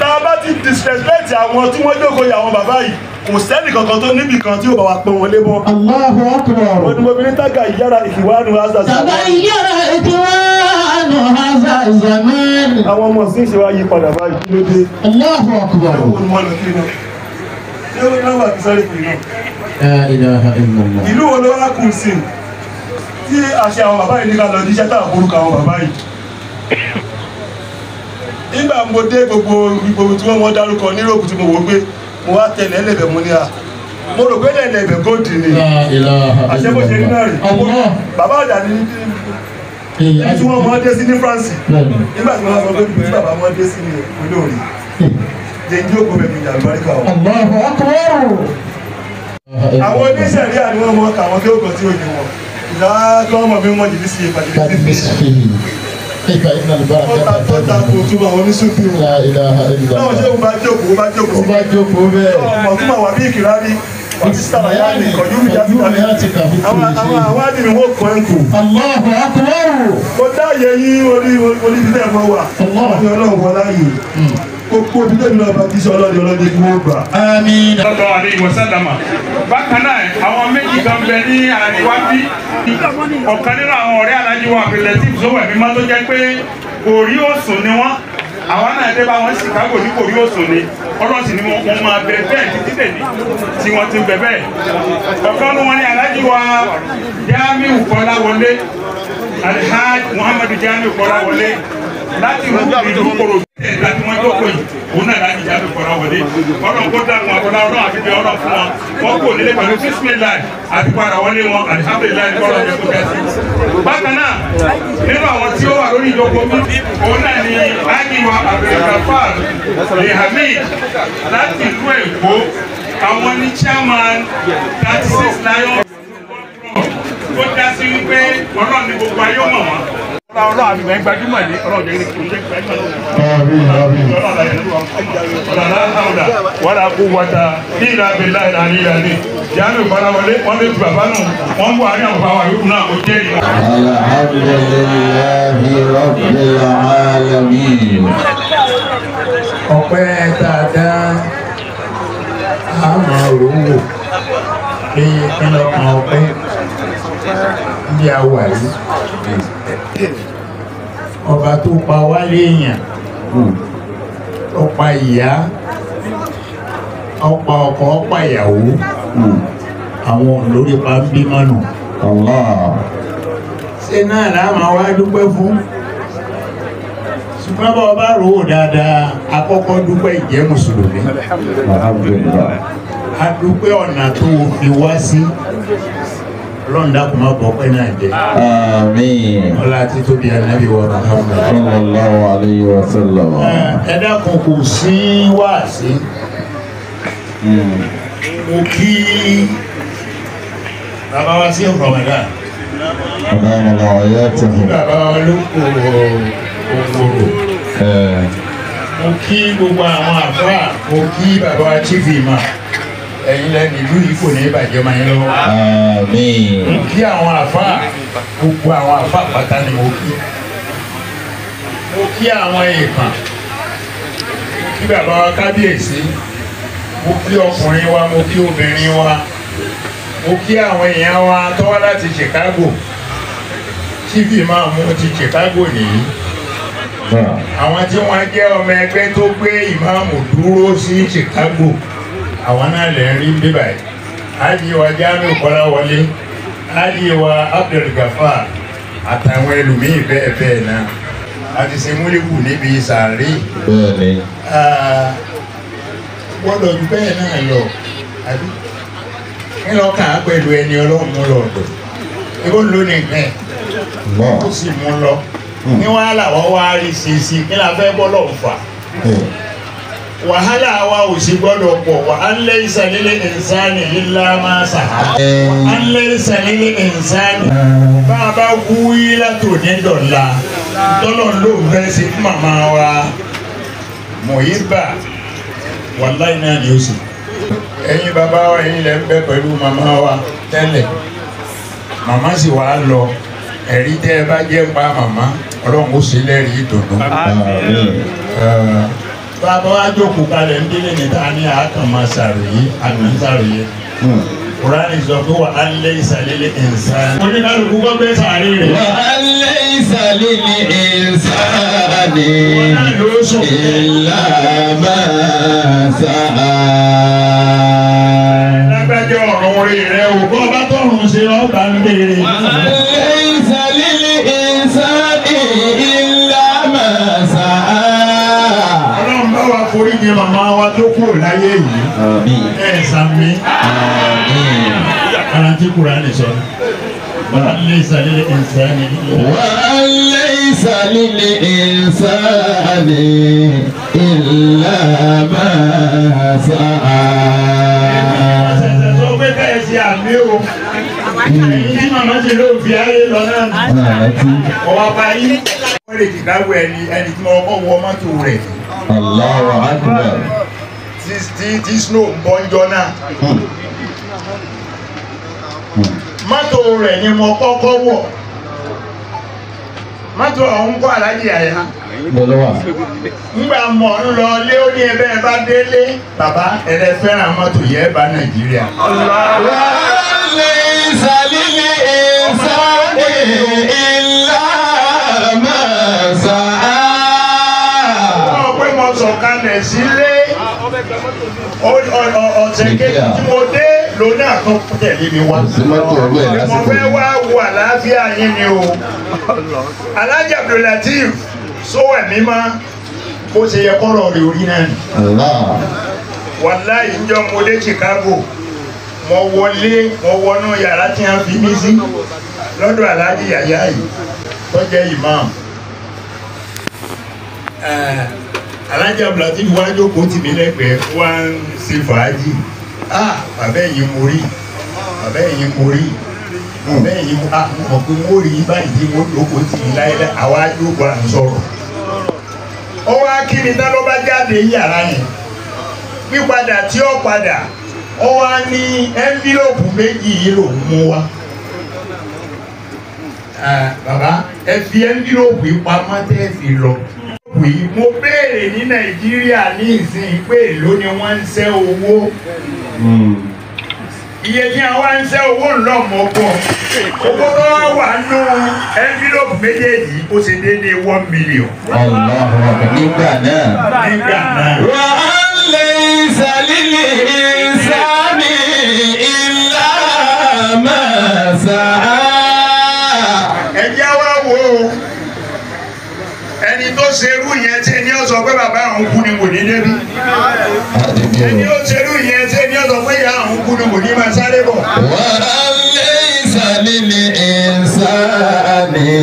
tá a bá ti disrespect àwọn tí wọ́n jókòó yà àwọn bàbá yìí kò sẹ́nì kankan tó níbì kan tí yóò bá wa pọ́n wọn lé mọ́. Allahu akbar. wọ́n ní mo fi ní ìyára ìfìwánu asa Bàbá ìyára ìdíwánu haza zaman. àwọn ọmọ sí ìṣe wa yí padà báyìí kí ló dé. Allahu akbar. ẹ wo ni wọ́n lọ kí náà ṣé ó náà wà kí sáré náà. La ilaha illallah. ìlú wo ló wá kù sí tí àṣẹ àwọn bàbá yìí ní ká lọ jíṣẹ́ tá à borúkọ àwọn bàbá yìí. Nígbà mo dé gbogbo gbogbo tí wọ́n dárúkọ níròkù tí mo wò pé mo wá tẹ̀lé ẹlẹ́bẹ̀ mo ní à mo rò pé ẹlẹ́bẹ̀ góòdì ni. Àṣẹ bó ṣe rí náà rí bàbá àjà ní tí wọ́n mọ́ dé sí ní France. Nígbà tí wọ́n sọ pé tí bàbá mọ́ dé sí ní ìpínlẹ̀ òrì jẹ́ ní òkú bẹ̀rẹ̀ ìjà àlùbáríkà wọn. Àwọn oníṣẹ̀rí àni wọ́n mọ kàwọn kí ó kàn ó yẹ wọn. Ìlà ọmọ mi mọ́ jìbí sí ìpàdé kéka iná lùbára kẹta tó ta kò túbọ̀ àwọn oníṣùfì wọn. la ilaha náà ṣé o bá jókòó o bá jókòó. o bá jókòó bẹ́ẹ̀. ọmọ tó máa wà bí ìkìlá ni pakistan ya ni kọjúmi ya ti kàfi àwọn àwádìí ni wọn kọ ẹkọ. aláhu akọwárò. mo dá yẹ yín orí orí ilé ẹ̀fọ́ wa. ọlọ́run ọlọ́run wọlá yìí. Hmm gbogbo ibi tẹ́lẹ̀ ọlọ́dẹ ọlọ́dẹ kó gbà. àmín. lọ́dọ̀ àlẹ́ ìwọ̀sẹ̀dàmà bákan náà àwọn méjì kan bẹ ní àríwá bí. Ọ̀kan nínú àwọn ọ̀rẹ́ alájí wa àpèlẹ̀ tí ìṣòwò ẹ̀mí mọ́ tó jẹ́ pé kò òsùn ni wọ́n. Àwọn náà dé bá wọn Chicago ní kò òsùn ni. Ọlọ́sìn ni wọ́n máa bẹ bẹ́ẹ̀ títí dèní tí wọ́n ti bẹ bẹ́ẹ̀. Ọ̀kan ní wọn ni alájí wa Jamiu Kọ́láwọlé Alhaji Muhammadu Jamiu Kọ́láwọlé láti rú ìlú koro tí wọ́n jókòó yìí òun náà láti jáde kọ́ra wọlé ọlọ́run kó dàgbọ́n àkọ́lá ọlọ́run àti bí fún wọn wọ́n kò nílé pẹ̀lú bísímìláì àti padà wọlé wọn kọ́lọ́ jẹ́ kó jẹ́ sí. bákan náà nínú àwọn tí ó wà lórí ìjókòó mi òun náà ni ágiwa abdulgafar lehamid láti ìlú èkó àwọn ní chairman thirty six lion ó dá sí wípé ọlọ́run gbogbo ayé mọ̀ wọ́n ọlọ́run àbí bẹ́ẹ̀ gbajúmọ̀ ní ọlọ́run jẹ́ kí n jẹ́ gbajúmọ̀ wàlá kú wata bí ìlà ìlà ní ìlà ní. Jáde ìfarawọlé wọn bẹ tu bàbá nù. Wọn bọ àárín àwọn bàbá yòókù náà kò jẹ́ ìlà. Alhamdulillahi Rabbil Alamin. ọpẹ́ dáadáa a máa rò wò. Pé kí lọ́kàn ọpẹ́ bí a wà yìí ọba tó pa wálé èèyàn ó pa ìyá ó pa ọkọ ó pa ìyàwó àwọn olórí pa ń bímọ nù ṣé náà láà máa wá dúpẹ́ fún? Ṣùgbọ́n bá ọba rò ó dáadáa akọ́kọ́ dúpẹ́ ìjẹ́ mùsùlùmí. A dúpẹ́ ọ̀nà tó fi wá sí ọlọ́run dákun má bọ̀ pẹ́ náà jẹ́. Àmín. ọlá àti tóbi ànábì wa Muhammad. Sallallahu alayhi wa sallam. ẹ dákun kò sí wáàsí. Mo kí bàbá wa sí Ramadan Ọ̀dàmọ̀ lọ́wọ́ yẹ́ tó bàbá wa ló kó ògbòrò mo kí gbogbo àwọn àfáà mo kí bàbá wa chief imam ẹ̀yin lẹ́nu ìlú yìí kò ní bàjẹ́ máa ń lọ́wọ́. Àmín. kí àwọn àfáà gbogbo àwọn àfáà pátá ni mo kí. Mo kí àwọn èèkàn mo kí bàbá wa kábíyèsí. Mo kí ọkùnrin wa mo kí obìnrin wa. Mo kí àwọn èèyàn wa tó wá láti Chicago. Chief imam mo ti Chicago nìyí. Àwọn tí wọ́n jẹ́ ọmọ ẹgbẹ́ tó gbé ìmáàmù dúró sí Chicago àwọn náà lè rí bíbà yìí ájì wa Jamiu Kọ́láwọlé ájì wa Abdul Gafar àtàwọn ẹlòmíì bẹ́ẹ̀ bẹ́ẹ̀ náà. A ti ṣe múlẹ́kù níbi sàárè. Bẹ́ẹ̀ni. Gbọ́dọ̀ ju bẹ́ẹ̀ náà lọ. Àbí? Ńlọ kàn á pẹ̀lú ẹni ọlọ́run mú lọ ọ̀dọ̀? Ebó ń lò ní nǹkan ẹ̀ ó sì mú lọ. Ní wàhálà wọ́n wá rí sèṣì kí la fẹ́ bọ́ lọ́ọ̀ fà wàhálà wa ò sì gbọ́dọ̀ pọ̀. Wà á lé ìsàlẹ̀ ìsáni ńlá máa sàá wà á lé ìsàlẹ̀ ìsáni bá a bá wú yílá tó ní dọ̀la tọ́lọ̀ ló ń fẹ́ sí màmá wa. Mọ̀yíbà wàláì náà ni ó sì. Ẹ̀yin bàbá wa ẹ̀yin lẹ́ ń bẹ pẹ̀lú màmá wa tẹ́lẹ̀. Màmá sì wá lọ. Ẹ̀rí tẹ́ ẹ bá jẹ́ pa màmá ọlọ́run ó ṣe lẹ́rìí ìdùnnú bàbá wa jókòó kalẹ̀ ń ní àkànmá sàròyé àná sàròyé kurani sọ pé wà á lé ìsàlélé ìnsán. mo ní kálukú kọ́ pé sàárè rẹ̀. wà á lé ìsàlélé ìnsán ni ìlà máa sá. lágbájá ọ̀run rí rẹ̀ o bọ́ bá tọ̀run ṣe ọ̀gbà ń béèrè. wà. màmá wa tó kúrò láyé yìí. ẹ sàmì. karanti kùránì sọ. wọ́n lé ìsàlẹ̀ ìsàlẹ̀ وأن ليس للإنسان إلا ما سعى sọ pé bẹ́ẹ̀ ṣe àmì o. èyí tí màmá ṣe ló fi ayé lọ náà. ọwọ́ báyìí. wọ́n lè dìgbàgbọ́ ẹni ẹni tí wọ́n kọ́ wọ mọ́tò rẹ̀. Allahu Akbar. this this tí snow ń bọ́ njọ́ náà. Hmm. Hmm. mọ́tò rẹ̀ ni mo kọ́kọ́ wọ̀ mọ́tò ọ̀hún kọ́ alájì àyà. ngbà mọ̀ ń lọ lé ó ní ẹbẹ́ ẹ bá délé bàbá ẹ̀rẹ́ fẹ́ràn mọ́tò yẹ ẹ bá nàìjíríà. ọlọ́wọ́ lè sàlí ní ìsáré ìlà. ọ̀sẹ̀ kejì tí mo dé lónà àtún tẹ̀lé mi wá. mo fẹ́ wá wo àlàáfíà yín ni o. Alhaji Abdulateef sówẹ̀ mímọ́ bó ṣe yẹ kọ́rọ̀ rẹ̀ orí náà. wàláì jọ mo dé Chicago mo wọlé mo wọnú yàrá tí wọ́n fi mí sí lọ́dọ̀ Alhaji Yahya yìí tó jẹ́ imam. Uh, Alhaji Abdulateef wá jókòó tì mí lẹ́gbẹ̀ẹ́ wá ń ṣe fàájì ah bàbá ẹ̀yin mo rí bàbá ẹ̀yin mo rí bàbá ẹ̀yin mo mọ̀ pé mo rí báyìí tí mo jókòó tì mí láyé àwa jókòó à ń sọ̀rọ̀ ó wá kí mi ló bá jáde yàrá yẹn pípadà tí ó padà ó wá ní ẹ́ńfílọ́pù méjì yìí ló mú wá. Bàbá ẹ fi ẹ́ńfílọ́pù yìí pamọ́ tẹ́ fi lọ wì mo béèrè ní nàìjíríà ní ìsìn pé èló ni wọ́n ń ṣẹ́ owó hmm. iye tí a wá ń ṣẹ́ owó ńlọ́mọ̀ọ́pọ̀ owó tó wá wà nù envelope méjèèjì ó ṣe déédéé one million. ọlọ́run nígbà náà. nígbà náà. wà á lè ṣàlìlì ìsáni ìlà máa ṣáá. wá wo ẹni tó ṣerú yẹn tí ẹni ó sọ pé bàbá àwọn kú ni kò ní débi ẹni ó ṣerú yẹn tí ẹni ó pé ìyá àwọn kú ni kò ní máa sáré bọ̀. wàhálà ìsàlìlì ìsàlì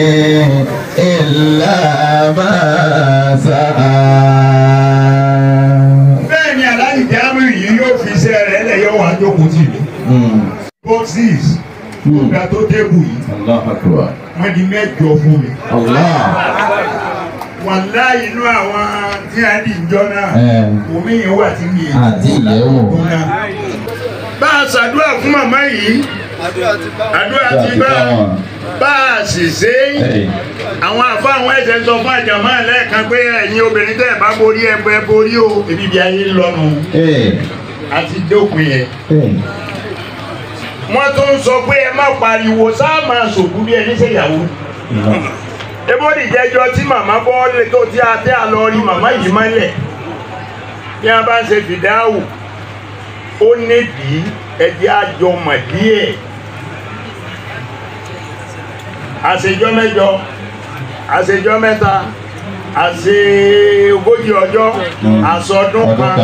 ìlà máa sá. bẹ́ẹ̀ ni aláìsí jámù yìí yóò fi iṣẹ́ rẹ̀ lẹ́yọ̀ wá jókòó tì mí. boxes ìgbà tó débù yìí wọ́n di mẹ́jọ fún mi wàlá inú àwọn tí a di ìjọ náà omi yẹn wà tí mi yẹn. Àti ìyẹ̀wò bá a ṣàdúrà fún màmá yìí. Àdúrà ti bá bá a sì ṣe àwọn àfa àwọn ẹsẹ̀ sọ fún àjàmọ́ lẹ́ẹ̀kan pé ẹ̀yin obìnrin tẹ́ ẹ̀ bá borí ẹ̀ bẹ́ borí o. Ebi bí ayé lọ́nu àti dópin yẹn. Wọ́n tún sọ pé ẹ má pariwo sáà máa ṣòkú bí ẹni ṣèyàwó ebóni jẹjọ tí màmá bọ́ọ̀lì tó tí a tẹ́ àlọ́ rí màmá yìí mọ́lẹ̀ bí wọ́n bá ń ṣe fìdáwù ó nídìí ẹjẹ́ àjọ mọ̀ díẹ̀. Àṣejọ́ mẹ́jọ àṣejọ́ mẹ́ta àṣe ogójì ọjọ́ àṣọdún kan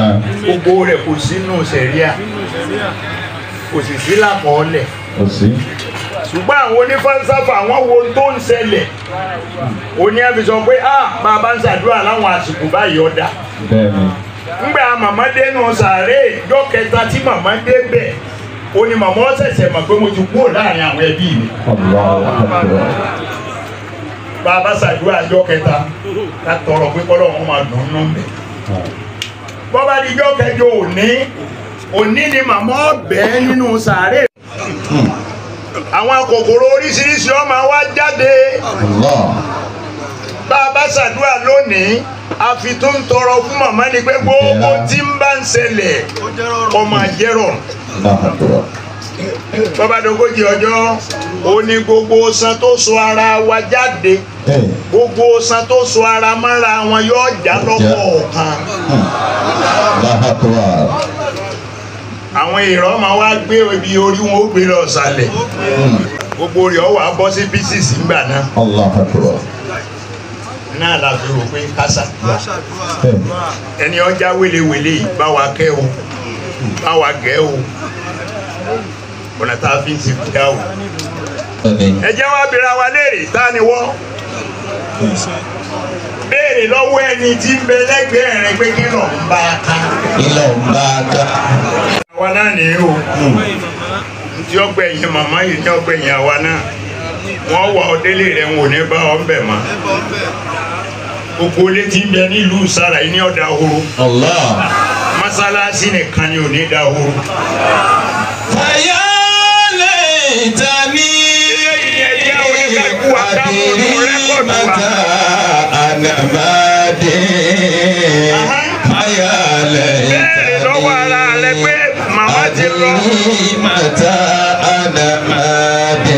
gbogbo rẹ̀ kò sínú sẹ̀ríà. Kò sì sí lápọ̀ọ́lẹ̀. Ṣùgbọ́n àwọn onífàlsáfà àwọn wo tó ń ṣẹlẹ̀ òní ẹ̀ fi sọ pé ah bàbá ń ṣàdúrà láwọn àsìkò báyìí ọ̀dà ńgbà màmá dénú sàárè ìjọ kẹta tí màmá dé bẹ̀ ó ní màmá ṣẹ̀ṣẹ̀ mọ̀ pé mo ti kúrò láàárín àwọn ẹbí mi bàbá ṣàdúrà ìjọ kẹta ká tọrọ pé kọ́lọ́ wọn máa dùn nù mí. bọ́bá di ìjọ kẹjọ òní òní ni màmá ọ̀bẹ nínú sàárè. Àwọn kòkòrò oríṣiríṣi ọmọ wa jáde. Allah. bá a bá ṣàdúrà lónìí a fi tó ń tọrọ fún màmá ni pé gbogbo tí ń bá ń ṣẹlẹ̀ ọmọ àjẹrọ̀ dogójì ọjọ́ ó ní gbogbo san tó so ara wa jáde gbogbo san tó so ara mọ́ra wọn yóò já lọ́kọ̀ọ̀kan. Àwọn ìrọ̀ máa wá gbé ibi orí wọn ó gbé lọ sàlẹ̀. Gbogbo rẹ̀ wá bọ́ sí pieces ńgbà náà. Náà la fi rò pé kásá. Ẹni ọjà wélewèle yìí bá wa kẹ́ o. Bá wa gẹ́ o. Ọ̀nà tá a fi ń ti dá o. ẹ jẹ́ wá bèrè àwa léèrè tá a ni wọ́n béèrè lọ́wọ́ ẹni tí ń bẹ lẹ́gbẹ̀ẹ́ rẹ pé kí ló ń bá a ká. Ilé ọ̀gbà ká. Àwa náà nìyí o tí ọgbẹ́ yẹn màmá yìí ní ọgbẹ́ yẹn àwa náà wọ́n wà ọ́ délé rẹ̀ ń wò ní bá ọ́ ń bẹ̀ mọ́ gbogbo ilé tí ń bẹ nílùú sára yìí ní ọ̀dà horo Allah. mọ́sálásí nìkan ni ò ní dá horo. Fàyà lè ta ní màtà ànàmàdé. Fàyà lè ta ní àdìrí màtà ànàmàdé.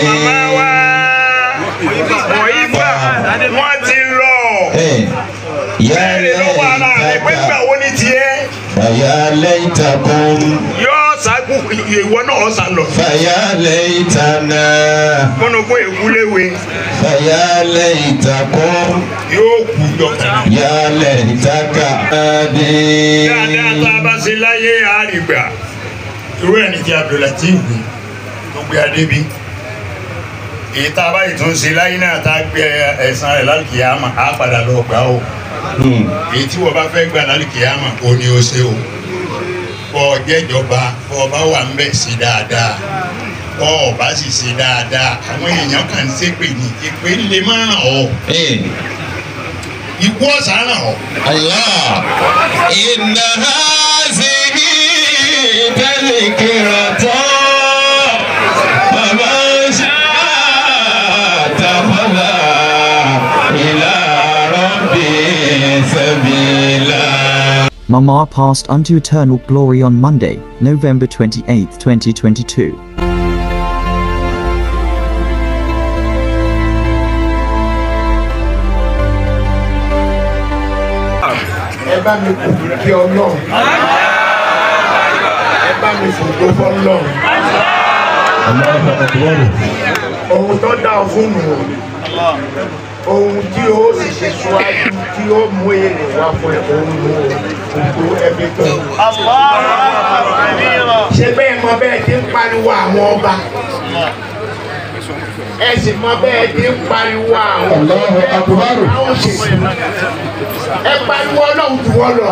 wọ́n ti lọ. Yàrá lọ́wọ́ ara rẹ̀ pé gbà wo ni tiẹ̀. Fàyà lè ta kún. yóò ìwọ náà sá lọ. Fàyà lè ta náà. kọ́nùkún èwúléwe Fàyà lè ta kún. yóò kú jọkàn. Yà lè ta ká. Adé. dáadáa tá a bá ṣe láyé àrígbà irú ẹni tí Abdulateef gbé tó gbé adébí èyí tá a bá yìí tún ṣe láyé náà tá a gbé ẹ̀san rẹ̀ lálùkìyàmà á padà lọ gbà o èyí tí wọ́n bá fẹ́ gbà lálùkìyàmà ó ní ó ṣe o bọ́ ọ jẹ́jọba bọ́ ọ bá wà ń bẹ̀ sí dáadáa. Bọ́ ọ bá sì ṣe dáadáa. Àwọn èèyàn kan ń ṣépè ní ìpè lè má ràn ọ́. Ikú ọ̀sán ràn ọ́. Allah. Inna hazihi tadhkiratun faman Mama passed unto eternal glory on Monday, November 28, 2022. ẹ bá mi kò kí ọlọ́run. Ẹ bá mi fògbó fọlọ́run ohun tó dá ọ fún mi o ohun tí ó sì ṣe síwájú tí ó mú èrè wá fún ẹ òun mú gbogbo ẹbí tó. Ṣe bẹ́ẹ̀ mọ bẹ́ẹ̀ ti ń pariwo àwọn ọba? Ẹ sì mọ bẹ́ẹ̀ ti ń pariwo àwọn àwọn òṣèlú ẹ pariwo ọlọ́run jù wọ́n lọ.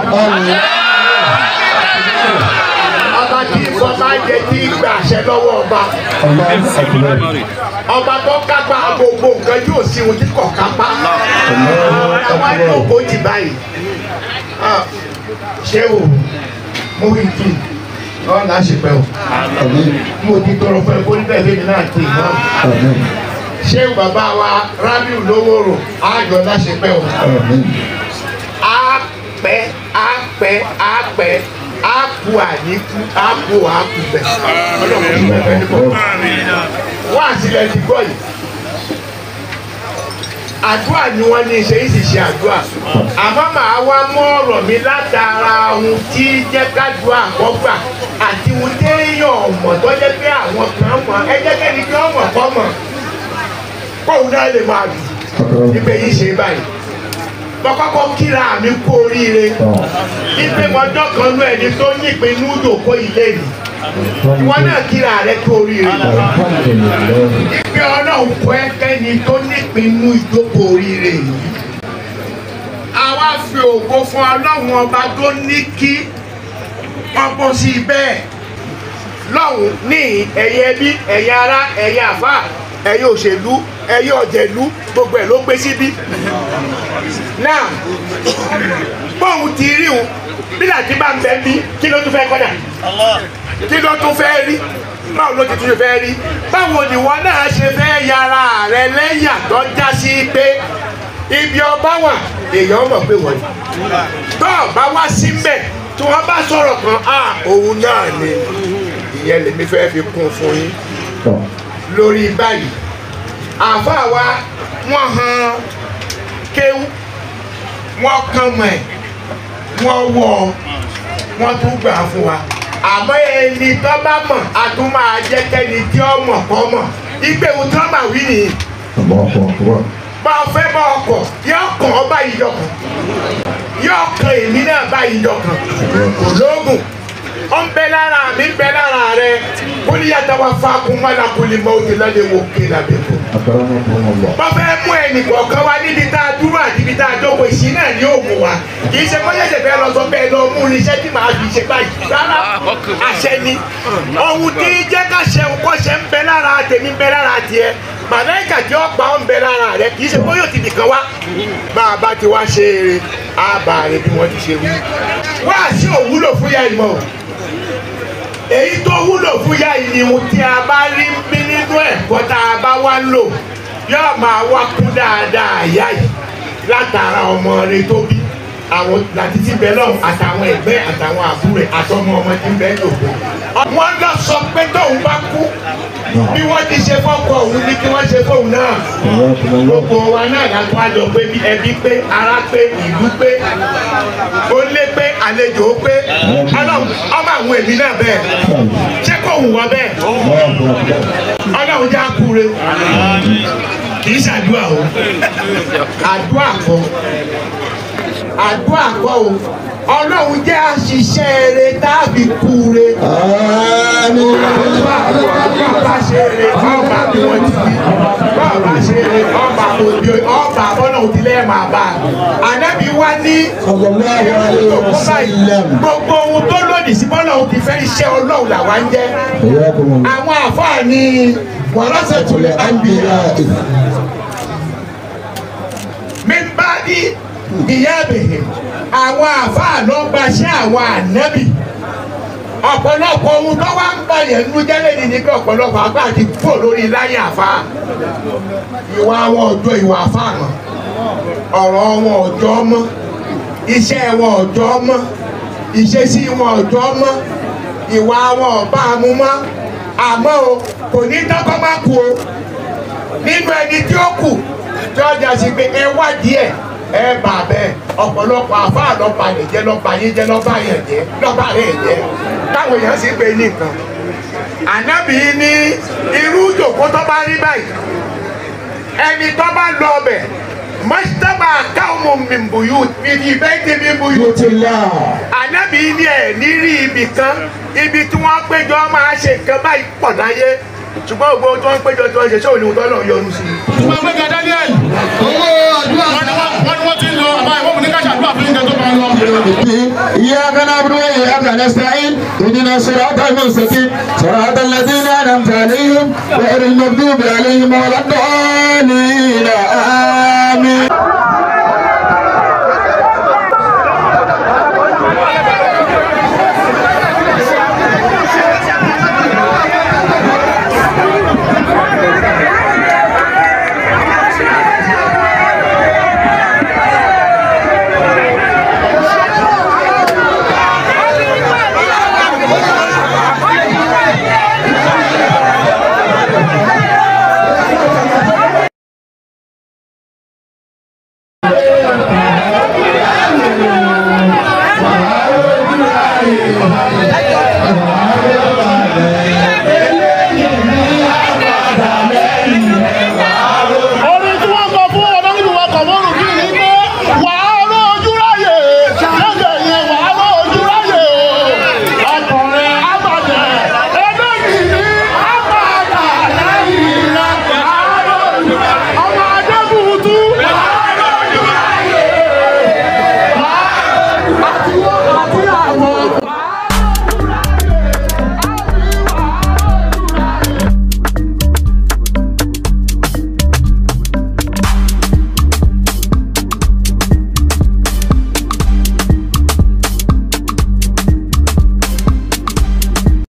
ọba tí ìfọ́ máa jẹ tí ìgbà àṣẹ lọ́wọ́ ọba. Ọba tó kápá gbogbo nǹkan yóò sí tí kò kápá. àwa ní òkò jì báyìí. ṣé o? Mo rí kí ọ láṣepẹ o. mo ti tọrọ fún ẹ kó níbẹ̀ lèmi náà ti mọ́. ṣé bàbá wa Rábíù Lówórò àjọ láṣepẹ o. Apẹ apẹ apẹ apu àníkú apu àkùbẹ ọlọ́run ti bẹ̀rẹ̀ ní bọ̀ wọ́n àtìlẹ̀ ti gbọ́ yìí. Àdúrà ni wọ́n ní ṣe yìí sì ṣe àdúrà. Àmọ́ màá wá mọ́ ọ̀rọ̀ mi látara ohun tí jẹ́ kádùá àkọ́gbà àti ohun téèyàn ọ̀mọ̀ tó jẹ́ pé àwọn kan mọ̀. Ẹ jẹ́ kẹ́ni kí wọ́n mọ̀ kọ́ mọ̀. Kóun náà lè máa dùn nígbà yìí ṣe báyìí. Mo kọ́kọ́ kíra mi kú oríire. Ipe mọ́jọ́ kan nú ẹni tó nípinnu ìdòkó ilé mi wọn náà kíra rẹ kú oríire. Ipe ọlọ́run kọ́ ẹkẹ́ni tó nípinnu ìdòkó oríire yìí. Àwa fi ògo fún ọlọ́run ọba tó ní kí wọ́n bọ́ sí bẹ́ẹ̀ lọ́hùn ní ẹ̀yẹ ẹbí ẹ̀yẹ ará ẹ̀yẹ àfà ẹ̀yẹ òṣèlú ẹ̀yẹ ọ̀jẹ̀lú gbogbo ẹ̀ ló gbé síbí. náà bóun ti rí òun bí láti bá ń bẹ bí kí ló tún fẹ́ kọ́dà kí ló tún fẹ́ rí? Báwo ló ti tún fẹ́ rí? Báwo ni wọn náà ṣe fẹ́ yára rẹ lẹ́yà tó já sí pé ibi ọba wà èèyàn mọ̀ pé wọ́n ni. Tó ọba wá sí mbẹ̀ tí wọ́n bá sọ̀rọ̀ kan á òun náà ni. Ìyẹn lèmi fẹ́ fi kún fún yín. Lórí báyìí àáfàá wa wọ́n han kéwú wọ́n kàn mọ̀ ẹ̀ wọ́n wọ̀ ọ́ wọ́n tún gbà fún wa. Àmọ́ ẹni tó bá mọ̀ a tún máa jẹ́ kẹ́ni tí ó mọ̀ kọ́ mọ̀. Ìgbéwò tó máa wí nìyí. Bá a fẹ́ bá ọkọ̀ yóò kàn ọ́ báyìí yọkàn. Yóò kan èmi náà báyìí yọkàn. Ológun ó ń bẹ lára mi ń bẹ lára rẹ. Kólíyàtọ̀ wa fa kún mọ́nà kólí mọ́ òde lọ́lẹ̀ wò ké làbẹ́ kó. wọ́n fẹ́ mú ẹnì kọ̀ọ̀kan wá níbi tá a dúró àti ibi tá a jókòó ìsí náà ni yóò mú wa. Kì í ṣe kó ṣẹ̀ṣẹ̀ fẹ́ lọ sọ bẹ́ẹ̀ lọ mú iṣẹ́ tí màá fi ṣe báyìí. Rárá àṣẹ ni. Ohun tí jẹ́ ká ṣe kó ṣe ń bẹ lára tèmi ń bẹ lára tiẹ̀. Màláìkà tí ó pa ọ́ ń bẹ lára rẹ kì í ṣe kó yóò ti nìkan wá. Bá a bá ti wá ṣe eré á bá a rẹ bí wọ́n ti ṣe wí. wá sí òwúlò fún yá ìmọ̀ o èyí tó wúlò fún yá ìníhun tí a bá rí bí nínú ẹ̀kọ́ tá a bá wá lò yóò máa wá kú dáadáa yá yìí látara ọmọ rẹ tó àwọn láti ti bẹ lọ́hùn àtàwọn ẹ̀gbẹ́ àtàwọn àbúrò àtọmọ ọmọ tí ń bẹ lòkó. wọ́n lọ sọ pé tóun bá kú bí wọ́n ti ṣe fọ́kọ òun ní kí wọ́n ṣe fóun náà. gbogbo wa náà látọ́ àjọ pé bí ẹbí pé ará pé ìlú pé olé pé àlejò pé. Ọlọ́run ọmọ àwọn èmi náà bẹ́ẹ̀. Ṣé kò hùn wọ́n bẹ́ẹ̀? Ọlọ́run já kúre kì í ṣàdúrà o. Àdúrà kọ́ àdúrà kọ́ o ọlọ́run jẹ́ àṣìṣe eré tàbí kúre. bá ṣe eré ọba bí wọ́n ti bí bá ṣe eré ọba òbí ọba ti lẹ́ẹ̀ máa bá a. ànábì wá ní gbogbo ohun tó lòdì sí bọ́lọ́run ti fẹ́ iṣẹ́ ọlọ́run làwa ń jẹ́. àwọn àfáà ni wàrásẹ̀ tulẹ̀ àǹbíyá. mi bá ní ìyá bèèrè àwọn àfáà ló gbaṣẹ́ àwọn ànábì. Ọ̀pọ̀lọpọ̀ ohun tó wá ń bàyẹ̀ nínú jẹ́lẹ̀ ní ní pé ọ̀pọ̀lọpọ̀ àgbà ti kúrò lórí láyé àfáà ìwà àwọn ọjọ́ ìwà àfáà mọ́. Ọ̀rọ̀ wọn ọjọ́ mọ́. Iṣẹ́ wọn ọjọ́ mọ́. Ìṣesí wọn ọjọ́ mọ́. Ìwà wọn ọba mu mọ́. Àmọ́ o kò ní tọ́kọ́ má kú o. Nínú ẹni tí ó kù tí ọjà sì pé ẹ wádìí ẹ̀ ẹ bà bẹ́ẹ̀ ọ̀pọ̀lọpọ̀ àfáà lọ́ba lè jẹ́ lọ́ba yín jẹ́ lọ́ba yẹn jẹ́ lọ́ba rẹ̀ jẹ́ táwọn èèyàn sì pé ní nǹkan. ànábì ní irú ìjòkó tó bá rí báyìí ẹni tó bá lọ ọbẹ̀ mọ́sítọ́bà káwọn mìbùyù ìdí bẹ́ẹ̀ ti mìbùyù ti là. ànábì ní ẹ̀ nírí ibì kan ibi tí wọ́n péjọ máa ṣe nǹkan báyìí pọ̀ láyé ṣùgbọ́n gbogbo tí wọ́n péjọ tí wọ́n ṣe ṣé òní tó lọ́ọ́ yọnu sí i. Ìgbà gbẹ́gà Daniel, owó àdúrà wọ́n ní wọ́n ti ń lọ àbá ìwọ́n mi ní káṣà àdúrà fún ìgbẹ́ tó bá ń lọ. ìyá kaná abúlé ìyá kaná sẹ́yìn ìdínà sọ̀rọ̀ àtàwọn ìṣèkí sọ̀rọ̀ àtàlẹ́dí náà nà mùtàlẹ́yìn wọ́n rí mọ́bí